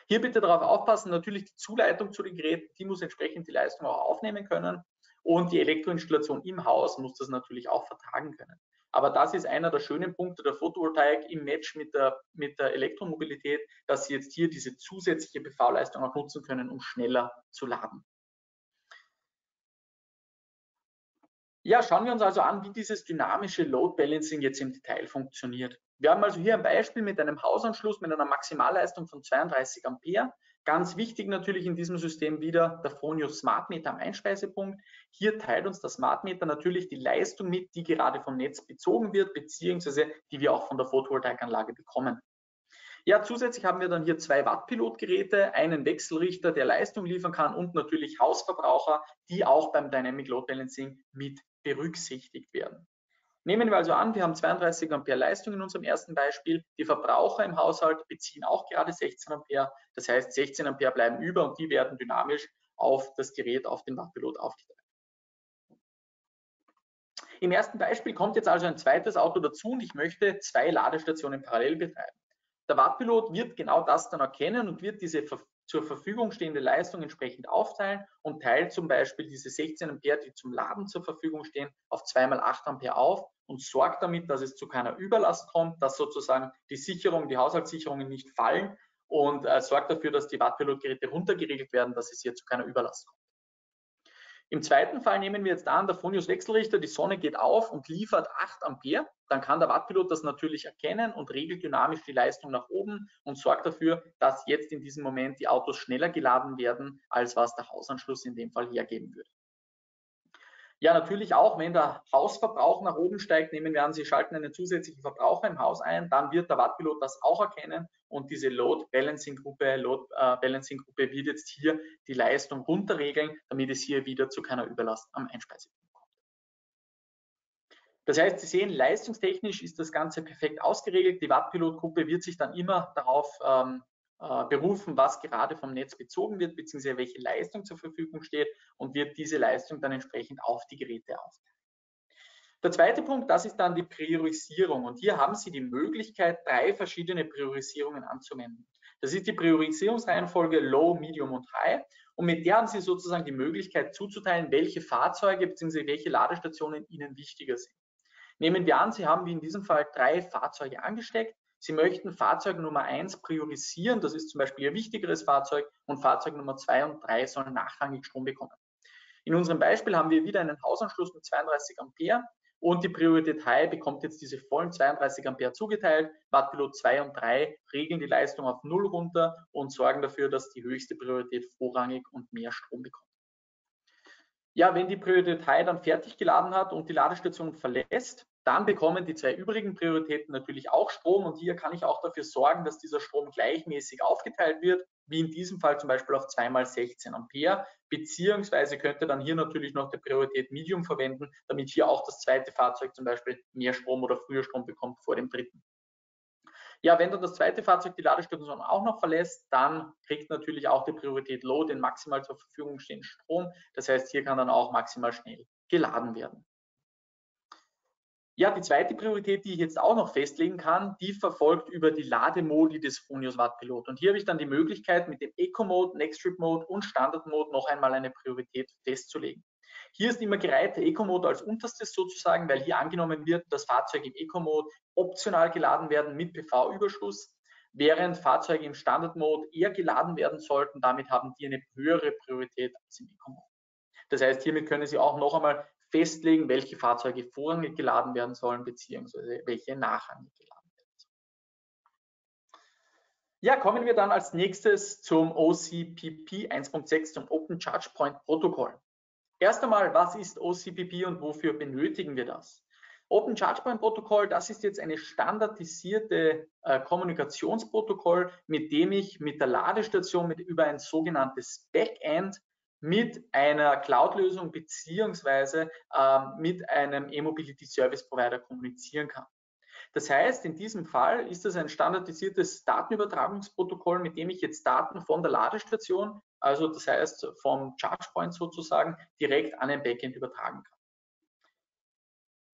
Hier bitte darauf aufpassen, natürlich die Zuleitung zu den Geräten, die muss entsprechend die Leistung auch aufnehmen können und die Elektroinstallation im Haus muss das natürlich auch vertragen können. Aber das ist einer der schönen Punkte der Photovoltaik im Match mit der, mit der Elektromobilität, dass Sie jetzt hier diese zusätzliche PV-Leistung auch nutzen können, um schneller zu laden. Ja, schauen wir uns also an, wie dieses dynamische Load Balancing jetzt im Detail funktioniert. Wir haben also hier ein Beispiel mit einem Hausanschluss mit einer Maximalleistung von 32 Ampere. Ganz wichtig natürlich in diesem System wieder der Fonio Smart Meter am Einspeisepunkt. Hier teilt uns der Smart Meter natürlich die Leistung mit, die gerade vom Netz bezogen wird, beziehungsweise die wir auch von der Photovoltaikanlage bekommen. Ja, zusätzlich haben wir dann hier zwei Wattpilotgeräte, einen Wechselrichter, der Leistung liefern kann und natürlich Hausverbraucher, die auch beim Dynamic Load Balancing mit berücksichtigt werden. Nehmen wir also an, wir haben 32 Ampere Leistung in unserem ersten Beispiel. Die Verbraucher im Haushalt beziehen auch gerade 16 Ampere. Das heißt, 16 Ampere bleiben über und die werden dynamisch auf das Gerät, auf den Wattpilot aufgeteilt. Im ersten Beispiel kommt jetzt also ein zweites Auto dazu und ich möchte zwei Ladestationen parallel betreiben. Der Wattpilot wird genau das dann erkennen und wird diese zur Verfügung stehende Leistung entsprechend aufteilen und teilt zum Beispiel diese 16 Ampere, die zum Laden zur Verfügung stehen, auf 2 mal 8 Ampere auf und sorgt damit, dass es zu keiner Überlast kommt, dass sozusagen die Sicherung, die Haushaltssicherungen nicht fallen und äh, sorgt dafür, dass die Wattpilotgeräte runtergeregelt werden, dass es hier zu keiner Überlast kommt. Im zweiten Fall nehmen wir jetzt an, der Fronius Wechselrichter, die Sonne geht auf und liefert 8 Ampere. Dann kann der Wattpilot das natürlich erkennen und regelt dynamisch die Leistung nach oben und sorgt dafür, dass jetzt in diesem Moment die Autos schneller geladen werden, als was der Hausanschluss in dem Fall hergeben würde. Ja, natürlich auch, wenn der Hausverbrauch nach oben steigt, nehmen wir an, Sie schalten einen zusätzlichen Verbraucher im Haus ein, dann wird der Wattpilot das auch erkennen und diese Load Balancing Gruppe, Load äh, Balancing Gruppe wird jetzt hier die Leistung runterregeln, damit es hier wieder zu keiner Überlast am Einspeisepunkt kommt. Das heißt, Sie sehen, leistungstechnisch ist das Ganze perfekt ausgeregelt. Die Wattpilot-Gruppe wird sich dann immer darauf ähm, äh, berufen, was gerade vom Netz bezogen wird, beziehungsweise welche Leistung zur Verfügung steht und wird diese Leistung dann entsprechend auf die Geräte aufteilen. Der zweite Punkt, das ist dann die Priorisierung. Und hier haben Sie die Möglichkeit, drei verschiedene Priorisierungen anzuwenden. Das ist die Priorisierungsreihenfolge Low, Medium und High. Und mit der haben Sie sozusagen die Möglichkeit zuzuteilen, welche Fahrzeuge bzw. welche Ladestationen Ihnen wichtiger sind. Nehmen wir an, Sie haben wie in diesem Fall drei Fahrzeuge angesteckt. Sie möchten Fahrzeug Nummer 1 priorisieren, das ist zum Beispiel Ihr wichtigeres Fahrzeug und Fahrzeug Nummer 2 und 3 sollen nachrangig Strom bekommen. In unserem Beispiel haben wir wieder einen Hausanschluss mit 32 Ampere und die Priorität High bekommt jetzt diese vollen 32 Ampere zugeteilt. Wattpilot 2 und 3 regeln die Leistung auf 0 runter und sorgen dafür, dass die höchste Priorität vorrangig und mehr Strom bekommt. Ja, wenn die Priorität High dann fertig geladen hat und die Ladestation verlässt, dann bekommen die zwei übrigen Prioritäten natürlich auch Strom und hier kann ich auch dafür sorgen, dass dieser Strom gleichmäßig aufgeteilt wird, wie in diesem Fall zum Beispiel auf 2 mal 16 Ampere, beziehungsweise könnte dann hier natürlich noch die Priorität Medium verwenden, damit hier auch das zweite Fahrzeug zum Beispiel mehr Strom oder früher Strom bekommt vor dem dritten. Ja, wenn dann das zweite Fahrzeug die Ladestation auch noch verlässt, dann kriegt natürlich auch die Priorität Low den maximal zur Verfügung stehenden Strom. Das heißt, hier kann dann auch maximal schnell geladen werden. Ja, die zweite Priorität, die ich jetzt auch noch festlegen kann, die verfolgt über die Lademodi des Fronius Wattpilot. Und hier habe ich dann die Möglichkeit, mit dem Eco-Mode, Next Trip Mode und Standard Mode noch einmal eine Priorität festzulegen. Hier ist immer gereiht der Eco-Mode als unterstes sozusagen, weil hier angenommen wird, dass Fahrzeuge im Eco-Mode optional geladen werden mit PV-Überschuss, während Fahrzeuge im Standard-Mode eher geladen werden sollten. Damit haben die eine höhere Priorität als im Eco-Mode. Das heißt, hiermit können Sie auch noch einmal festlegen, welche Fahrzeuge vorrangig geladen werden sollen, beziehungsweise welche nachrangig geladen werden sollen. Ja, kommen wir dann als nächstes zum OCPP 1.6, zum Open Charge Point Protokoll. Erst einmal, was ist OCPP und wofür benötigen wir das? Open Charge Point Protokoll, das ist jetzt eine standardisierte äh, Kommunikationsprotokoll, mit dem ich mit der Ladestation mit über ein sogenanntes Backend mit einer Cloud-Lösung beziehungsweise ähm, mit einem E-Mobility Service Provider kommunizieren kann. Das heißt, in diesem Fall ist es ein standardisiertes Datenübertragungsprotokoll, mit dem ich jetzt Daten von der Ladestation, also das heißt vom ChargePoint sozusagen, direkt an ein Backend übertragen kann.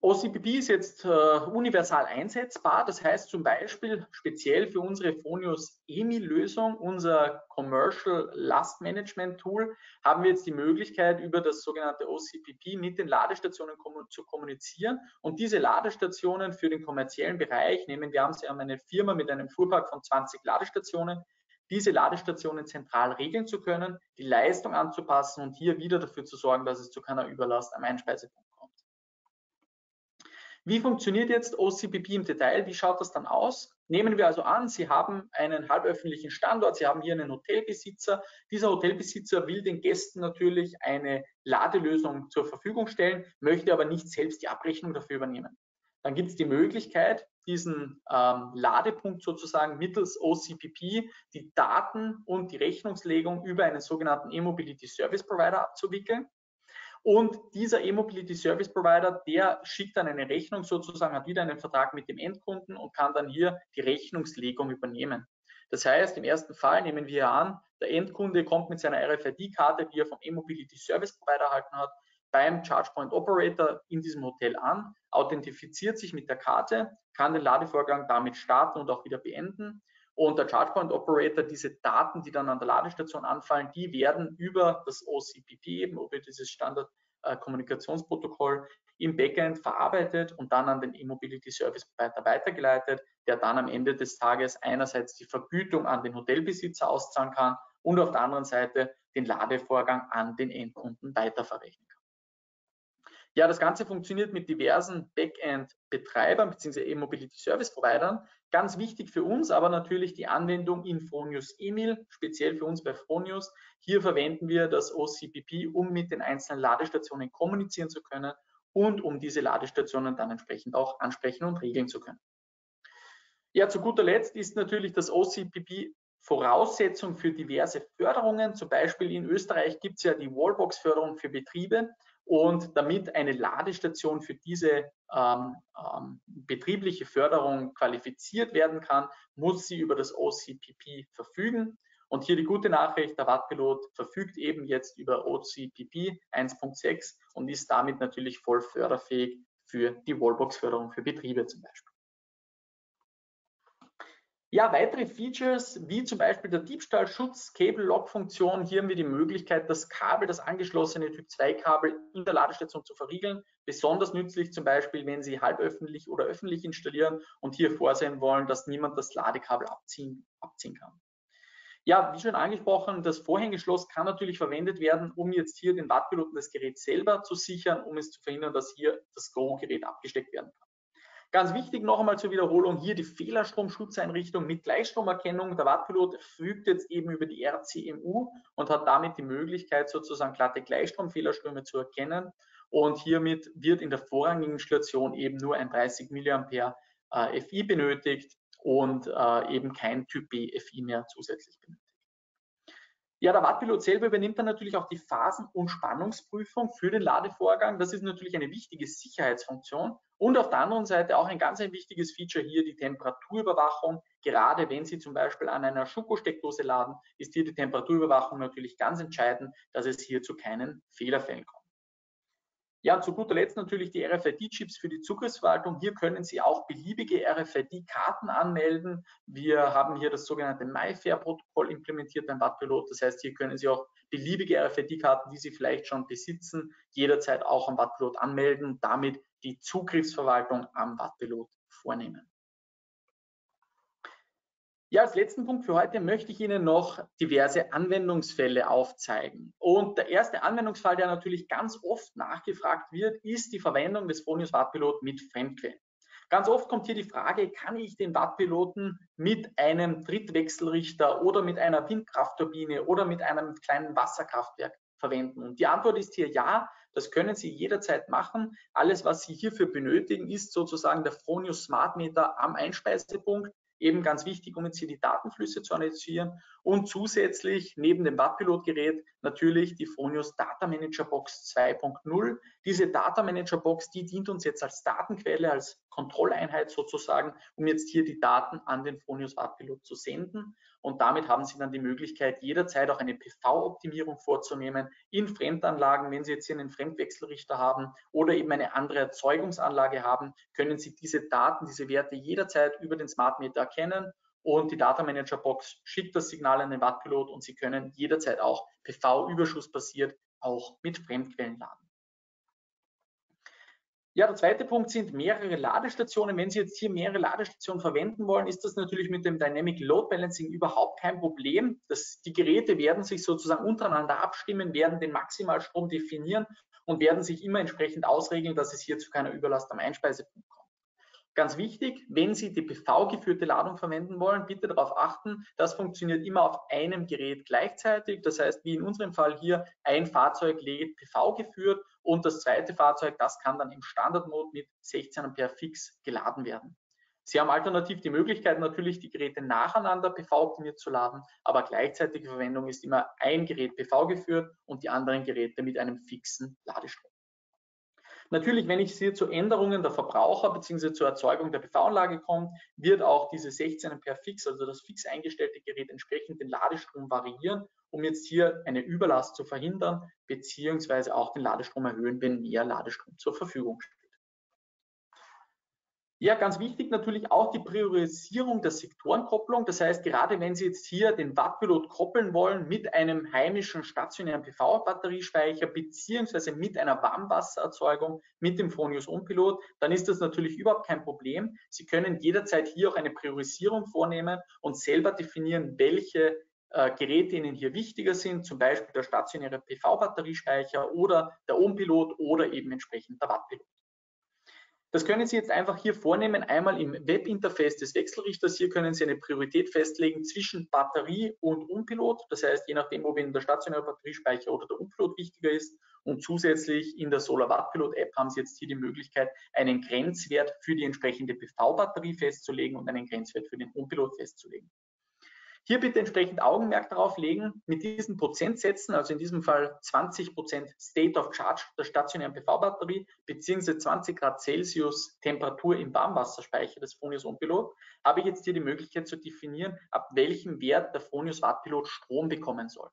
OCPP ist jetzt äh, universal einsetzbar. Das heißt zum Beispiel speziell für unsere Phonius EMI-Lösung, unser Commercial Last Management Tool, haben wir jetzt die Möglichkeit, über das sogenannte OCPP mit den Ladestationen zu kommunizieren. Und diese Ladestationen für den kommerziellen Bereich, nehmen wir haben eine Firma mit einem Fuhrpark von 20 Ladestationen, diese Ladestationen zentral regeln zu können, die Leistung anzupassen und hier wieder dafür zu sorgen, dass es zu keiner Überlast am Einspeisepunkt wie funktioniert jetzt OCPP im Detail? Wie schaut das dann aus? Nehmen wir also an, Sie haben einen halböffentlichen Standort, Sie haben hier einen Hotelbesitzer. Dieser Hotelbesitzer will den Gästen natürlich eine Ladelösung zur Verfügung stellen, möchte aber nicht selbst die Abrechnung dafür übernehmen. Dann gibt es die Möglichkeit, diesen ähm, Ladepunkt sozusagen mittels OCPP die Daten und die Rechnungslegung über einen sogenannten E-Mobility Service Provider abzuwickeln. Und dieser E-Mobility Service Provider, der schickt dann eine Rechnung sozusagen, hat wieder einen Vertrag mit dem Endkunden und kann dann hier die Rechnungslegung übernehmen. Das heißt, im ersten Fall nehmen wir an, der Endkunde kommt mit seiner RFID-Karte, die er vom E-Mobility Service Provider erhalten hat, beim ChargePoint Operator in diesem Hotel an, authentifiziert sich mit der Karte, kann den Ladevorgang damit starten und auch wieder beenden und der ChargePoint Operator, diese Daten, die dann an der Ladestation anfallen, die werden über das OCPP eben, über dieses Standard äh, Kommunikationsprotokoll im Backend verarbeitet und dann an den E-Mobility Service Provider weitergeleitet, der dann am Ende des Tages einerseits die Vergütung an den Hotelbesitzer auszahlen kann und auf der anderen Seite den Ladevorgang an den Endkunden weiterverrechnen kann. Ja, das Ganze funktioniert mit diversen Backend-Betreibern bzw. E-Mobility Service Providern. Ganz wichtig für uns aber natürlich die Anwendung in Fronius Emil, speziell für uns bei Fronius. Hier verwenden wir das OCPP, um mit den einzelnen Ladestationen kommunizieren zu können und um diese Ladestationen dann entsprechend auch ansprechen und regeln zu können. Ja, zu guter Letzt ist natürlich das OCPP Voraussetzung für diverse Förderungen. Zum Beispiel in Österreich gibt es ja die Wallbox-Förderung für Betriebe. Und damit eine Ladestation für diese ähm, ähm, betriebliche Förderung qualifiziert werden kann, muss sie über das OCPP verfügen. Und hier die gute Nachricht, der Wattpilot verfügt eben jetzt über OCPP 1.6 und ist damit natürlich voll förderfähig für die Wallbox-Förderung für Betriebe zum Beispiel. Ja, weitere Features wie zum Beispiel der Diebstahlschutz, Cable-Lock-Funktion. Hier haben wir die Möglichkeit, das Kabel, das angeschlossene Typ-2-Kabel in der Ladestation zu verriegeln. Besonders nützlich zum Beispiel, wenn Sie halböffentlich oder öffentlich installieren und hier vorsehen wollen, dass niemand das Ladekabel abziehen, abziehen kann. Ja, wie schon angesprochen, das Vorhängeschloss kann natürlich verwendet werden, um jetzt hier den Wattpiloten das Gerät selber zu sichern, um es zu verhindern, dass hier das Go-Gerät abgesteckt werden kann. Ganz wichtig noch einmal zur Wiederholung, hier die Fehlerstromschutzeinrichtung mit Gleichstromerkennung. Der Wattpilot verfügt jetzt eben über die RCMU und hat damit die Möglichkeit, sozusagen glatte Gleichstromfehlerströme zu erkennen. Und hiermit wird in der vorrangigen Installation eben nur ein 30 mA äh, FI benötigt und äh, eben kein Typ B FI mehr zusätzlich benötigt. Ja, der Wattpilot selber übernimmt dann natürlich auch die Phasen- und Spannungsprüfung für den Ladevorgang. Das ist natürlich eine wichtige Sicherheitsfunktion. Und auf der anderen Seite auch ein ganz ein wichtiges Feature hier, die Temperaturüberwachung. Gerade wenn Sie zum Beispiel an einer Schuko-Steckdose laden, ist hier die Temperaturüberwachung natürlich ganz entscheidend, dass es hier zu keinen Fehlerfällen kommt. Ja, zu guter Letzt natürlich die RFID-Chips für die Zugriffsverwaltung. Hier können Sie auch beliebige RFID-Karten anmelden. Wir haben hier das sogenannte MyFair-Protokoll implementiert beim Wattpilot. Das heißt, hier können Sie auch beliebige RFID-Karten, die Sie vielleicht schon besitzen, jederzeit auch am Wattpilot anmelden damit die Zugriffsverwaltung am Wattpilot vornehmen. Ja, als letzten Punkt für heute möchte ich Ihnen noch diverse Anwendungsfälle aufzeigen. Und der erste Anwendungsfall, der natürlich ganz oft nachgefragt wird, ist die Verwendung des Fronius Wattpilot mit Fremdquellen. Ganz oft kommt hier die Frage, kann ich den Wattpiloten mit einem Trittwechselrichter oder mit einer Windkraftturbine oder mit einem kleinen Wasserkraftwerk verwenden? Und die Antwort ist hier ja, das können Sie jederzeit machen. Alles, was Sie hierfür benötigen, ist sozusagen der Fronius Smart Meter am Einspeisepunkt eben ganz wichtig, um jetzt hier die Datenflüsse zu analysieren und zusätzlich neben dem Wattpilotgerät natürlich die Fronius Data Manager Box 2.0. Diese Data Manager Box, die dient uns jetzt als Datenquelle, als Kontrolleinheit sozusagen, um jetzt hier die Daten an den Fronius Wattpilot zu senden. Und damit haben Sie dann die Möglichkeit, jederzeit auch eine PV-Optimierung vorzunehmen in Fremdanlagen. Wenn Sie jetzt hier einen Fremdwechselrichter haben oder eben eine andere Erzeugungsanlage haben, können Sie diese Daten, diese Werte jederzeit über den Smart Meter erkennen und die Data Manager Box schickt das Signal an den Wattpilot und Sie können jederzeit auch PV-Überschuss basiert auch mit Fremdquellen laden. Ja, der zweite Punkt sind mehrere Ladestationen. Wenn Sie jetzt hier mehrere Ladestationen verwenden wollen, ist das natürlich mit dem Dynamic Load Balancing überhaupt kein Problem. Das, die Geräte werden sich sozusagen untereinander abstimmen, werden den Maximalstrom definieren und werden sich immer entsprechend ausregeln, dass es hier zu keiner Überlast am Einspeisepunkt kommt. Ganz wichtig, wenn Sie die PV-geführte Ladung verwenden wollen, bitte darauf achten, das funktioniert immer auf einem Gerät gleichzeitig. Das heißt, wie in unserem Fall hier, ein Fahrzeug lädt PV geführt und das zweite Fahrzeug, das kann dann im Standardmodus mit 16 Ampere fix geladen werden. Sie haben alternativ die Möglichkeit, natürlich die Geräte nacheinander PV-optimiert zu laden, aber gleichzeitige Verwendung ist immer ein Gerät PV geführt und die anderen Geräte mit einem fixen Ladestrom. Natürlich, wenn es hier zu Änderungen der Verbraucher bzw. zur Erzeugung der PV-Anlage kommt, wird auch diese 16 Ampere fix, also das fix eingestellte Gerät entsprechend den Ladestrom variieren, um jetzt hier eine Überlast zu verhindern, beziehungsweise auch den Ladestrom erhöhen, wenn mehr Ladestrom zur Verfügung steht. Ja, ganz wichtig natürlich auch die Priorisierung der Sektorenkopplung. Das heißt, gerade wenn Sie jetzt hier den Wattpilot koppeln wollen mit einem heimischen stationären PV-Batteriespeicher beziehungsweise mit einer Warmwassererzeugung mit dem Fronius Onpilot, dann ist das natürlich überhaupt kein Problem. Sie können jederzeit hier auch eine Priorisierung vornehmen und selber definieren, welche äh, Geräte Ihnen hier wichtiger sind, zum Beispiel der stationäre PV-Batteriespeicher oder der Onpilot oder eben entsprechend der Wattpilot. Das können Sie jetzt einfach hier vornehmen, einmal im Webinterface des Wechselrichters. Hier können Sie eine Priorität festlegen zwischen Batterie und Unpilot. Das heißt, je nachdem, ob Ihnen der stationäre Batteriespeicher oder der Unpilot wichtiger ist. Und zusätzlich in der Solar Watt Pilot App haben Sie jetzt hier die Möglichkeit, einen Grenzwert für die entsprechende PV-Batterie festzulegen und einen Grenzwert für den Unpilot festzulegen. Hier bitte entsprechend Augenmerk darauf legen, mit diesen Prozentsätzen, also in diesem Fall 20 Prozent State of Charge der stationären PV-Batterie, beziehungsweise 20 Grad Celsius Temperatur im Warmwasserspeicher des Fronius Pilot, habe ich jetzt hier die Möglichkeit zu definieren, ab welchem Wert der Fronius Wattpilot Strom bekommen soll.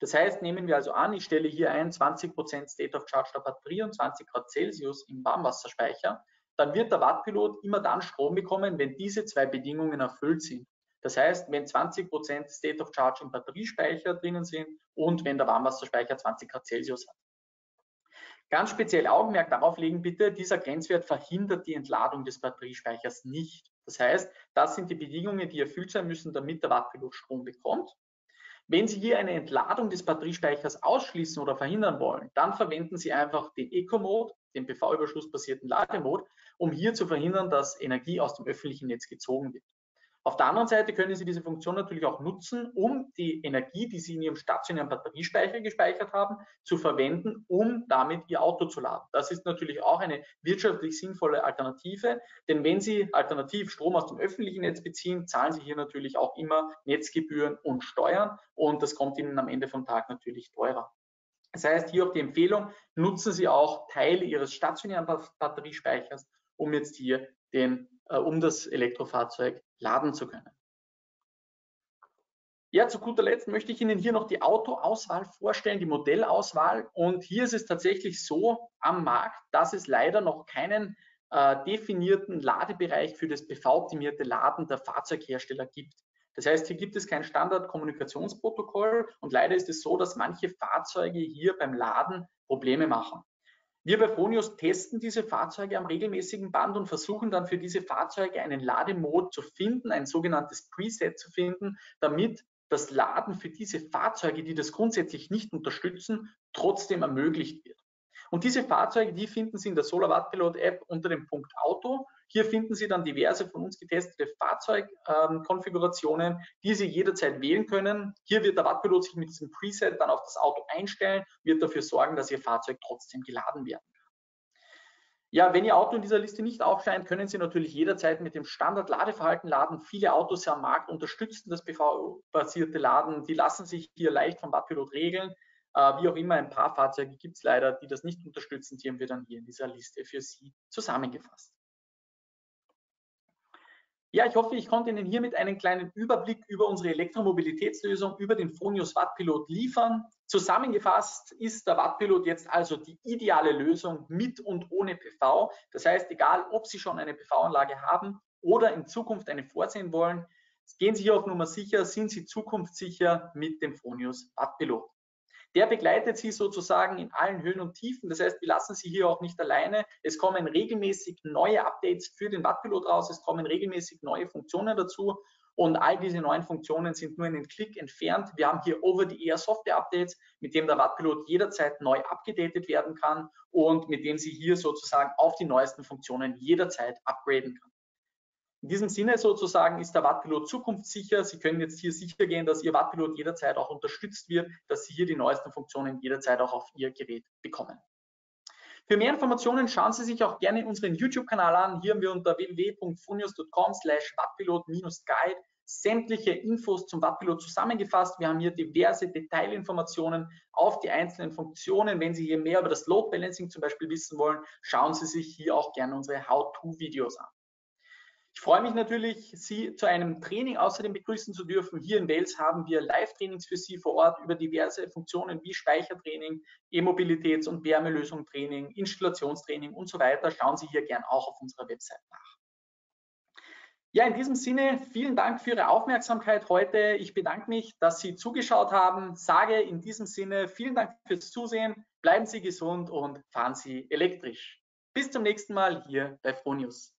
Das heißt, nehmen wir also an, ich stelle hier ein 20 Prozent State of Charge der Batterie und 20 Grad Celsius im Warmwasserspeicher, dann wird der Wattpilot immer dann Strom bekommen, wenn diese zwei Bedingungen erfüllt sind. Das heißt, wenn 20% State of Charge im Batteriespeicher drinnen sind und wenn der Warmwasserspeicher 20 Grad Celsius hat. Ganz speziell Augenmerk darauf legen bitte, dieser Grenzwert verhindert die Entladung des Batteriespeichers nicht. Das heißt, das sind die Bedingungen, die erfüllt sein müssen, damit der Wattpilot Strom bekommt. Wenn Sie hier eine Entladung des Batteriespeichers ausschließen oder verhindern wollen, dann verwenden Sie einfach den Eco-Mode, den PV-Überschussbasierten Lademode, um hier zu verhindern, dass Energie aus dem öffentlichen Netz gezogen wird. Auf der anderen Seite können Sie diese Funktion natürlich auch nutzen, um die Energie, die Sie in Ihrem stationären Batteriespeicher gespeichert haben, zu verwenden, um damit Ihr Auto zu laden. Das ist natürlich auch eine wirtschaftlich sinnvolle Alternative, denn wenn Sie alternativ Strom aus dem öffentlichen Netz beziehen, zahlen Sie hier natürlich auch immer Netzgebühren und Steuern und das kommt Ihnen am Ende vom Tag natürlich teurer. Das heißt, hier auch die Empfehlung, nutzen Sie auch Teile Ihres stationären Batteriespeichers, um jetzt hier den um das Elektrofahrzeug laden zu können. Ja, zu guter Letzt möchte ich Ihnen hier noch die Autoauswahl vorstellen, die Modellauswahl. Und hier ist es tatsächlich so am Markt, dass es leider noch keinen äh, definierten Ladebereich für das PV-optimierte Laden der Fahrzeughersteller gibt. Das heißt, hier gibt es kein Standard-Kommunikationsprotokoll und leider ist es so, dass manche Fahrzeuge hier beim Laden Probleme machen. Wir bei Fronius testen diese Fahrzeuge am regelmäßigen Band und versuchen dann für diese Fahrzeuge einen Lademod zu finden, ein sogenanntes Preset zu finden, damit das Laden für diese Fahrzeuge, die das grundsätzlich nicht unterstützen, trotzdem ermöglicht wird. Und diese Fahrzeuge, die finden Sie in der SolarWatt Pilot App unter dem Punkt Auto. Hier finden Sie dann diverse von uns getestete Fahrzeugkonfigurationen, die Sie jederzeit wählen können. Hier wird der Wattpilot sich mit diesem Preset dann auf das Auto einstellen, wird dafür sorgen, dass Ihr Fahrzeug trotzdem geladen kann. Ja, wenn Ihr Auto in dieser Liste nicht aufscheint, können Sie natürlich jederzeit mit dem Standard-Ladeverhalten laden. Viele Autos am Markt unterstützen das PV-basierte Laden. Die lassen sich hier leicht vom Wattpilot regeln. Äh, wie auch immer, ein paar Fahrzeuge gibt es leider, die das nicht unterstützen. Die haben wir dann hier in dieser Liste für Sie zusammengefasst. Ja, ich hoffe, ich konnte Ihnen hiermit einen kleinen Überblick über unsere Elektromobilitätslösung, über den Fronius Wattpilot liefern. Zusammengefasst ist der Wattpilot jetzt also die ideale Lösung mit und ohne PV. Das heißt, egal ob Sie schon eine PV-Anlage haben oder in Zukunft eine vorsehen wollen, gehen Sie hier auf Nummer sicher, sind Sie zukunftssicher mit dem Fronius Wattpilot. Der begleitet Sie sozusagen in allen Höhen und Tiefen. Das heißt, wir lassen Sie hier auch nicht alleine. Es kommen regelmäßig neue Updates für den Wattpilot raus. Es kommen regelmäßig neue Funktionen dazu. Und all diese neuen Funktionen sind nur einen Klick entfernt. Wir haben hier Over-the-Air Software-Updates, mit dem der Wattpilot jederzeit neu abgedatet werden kann und mit dem Sie hier sozusagen auf die neuesten Funktionen jederzeit upgraden kann. In diesem Sinne sozusagen ist der Wattpilot zukunftssicher. Sie können jetzt hier sicher gehen, dass Ihr Wattpilot jederzeit auch unterstützt wird, dass Sie hier die neuesten Funktionen jederzeit auch auf Ihr Gerät bekommen. Für mehr Informationen schauen Sie sich auch gerne unseren YouTube-Kanal an. Hier haben wir unter www.funius.com slash wattpilot-guide sämtliche Infos zum Wattpilot zusammengefasst. Wir haben hier diverse Detailinformationen auf die einzelnen Funktionen. Wenn Sie hier mehr über das Load Balancing zum Beispiel wissen wollen, schauen Sie sich hier auch gerne unsere How-To-Videos an. Ich freue mich natürlich, Sie zu einem Training außerdem begrüßen zu dürfen. Hier in Wales haben wir Live-Trainings für Sie vor Ort über diverse Funktionen wie Speichertraining, E-Mobilitäts- und Wärmelösung-Training, Installationstraining und so weiter. Schauen Sie hier gern auch auf unserer Website nach. Ja, in diesem Sinne, vielen Dank für Ihre Aufmerksamkeit heute. Ich bedanke mich, dass Sie zugeschaut haben. Sage in diesem Sinne vielen Dank fürs Zusehen. Bleiben Sie gesund und fahren Sie elektrisch. Bis zum nächsten Mal hier bei Fronius.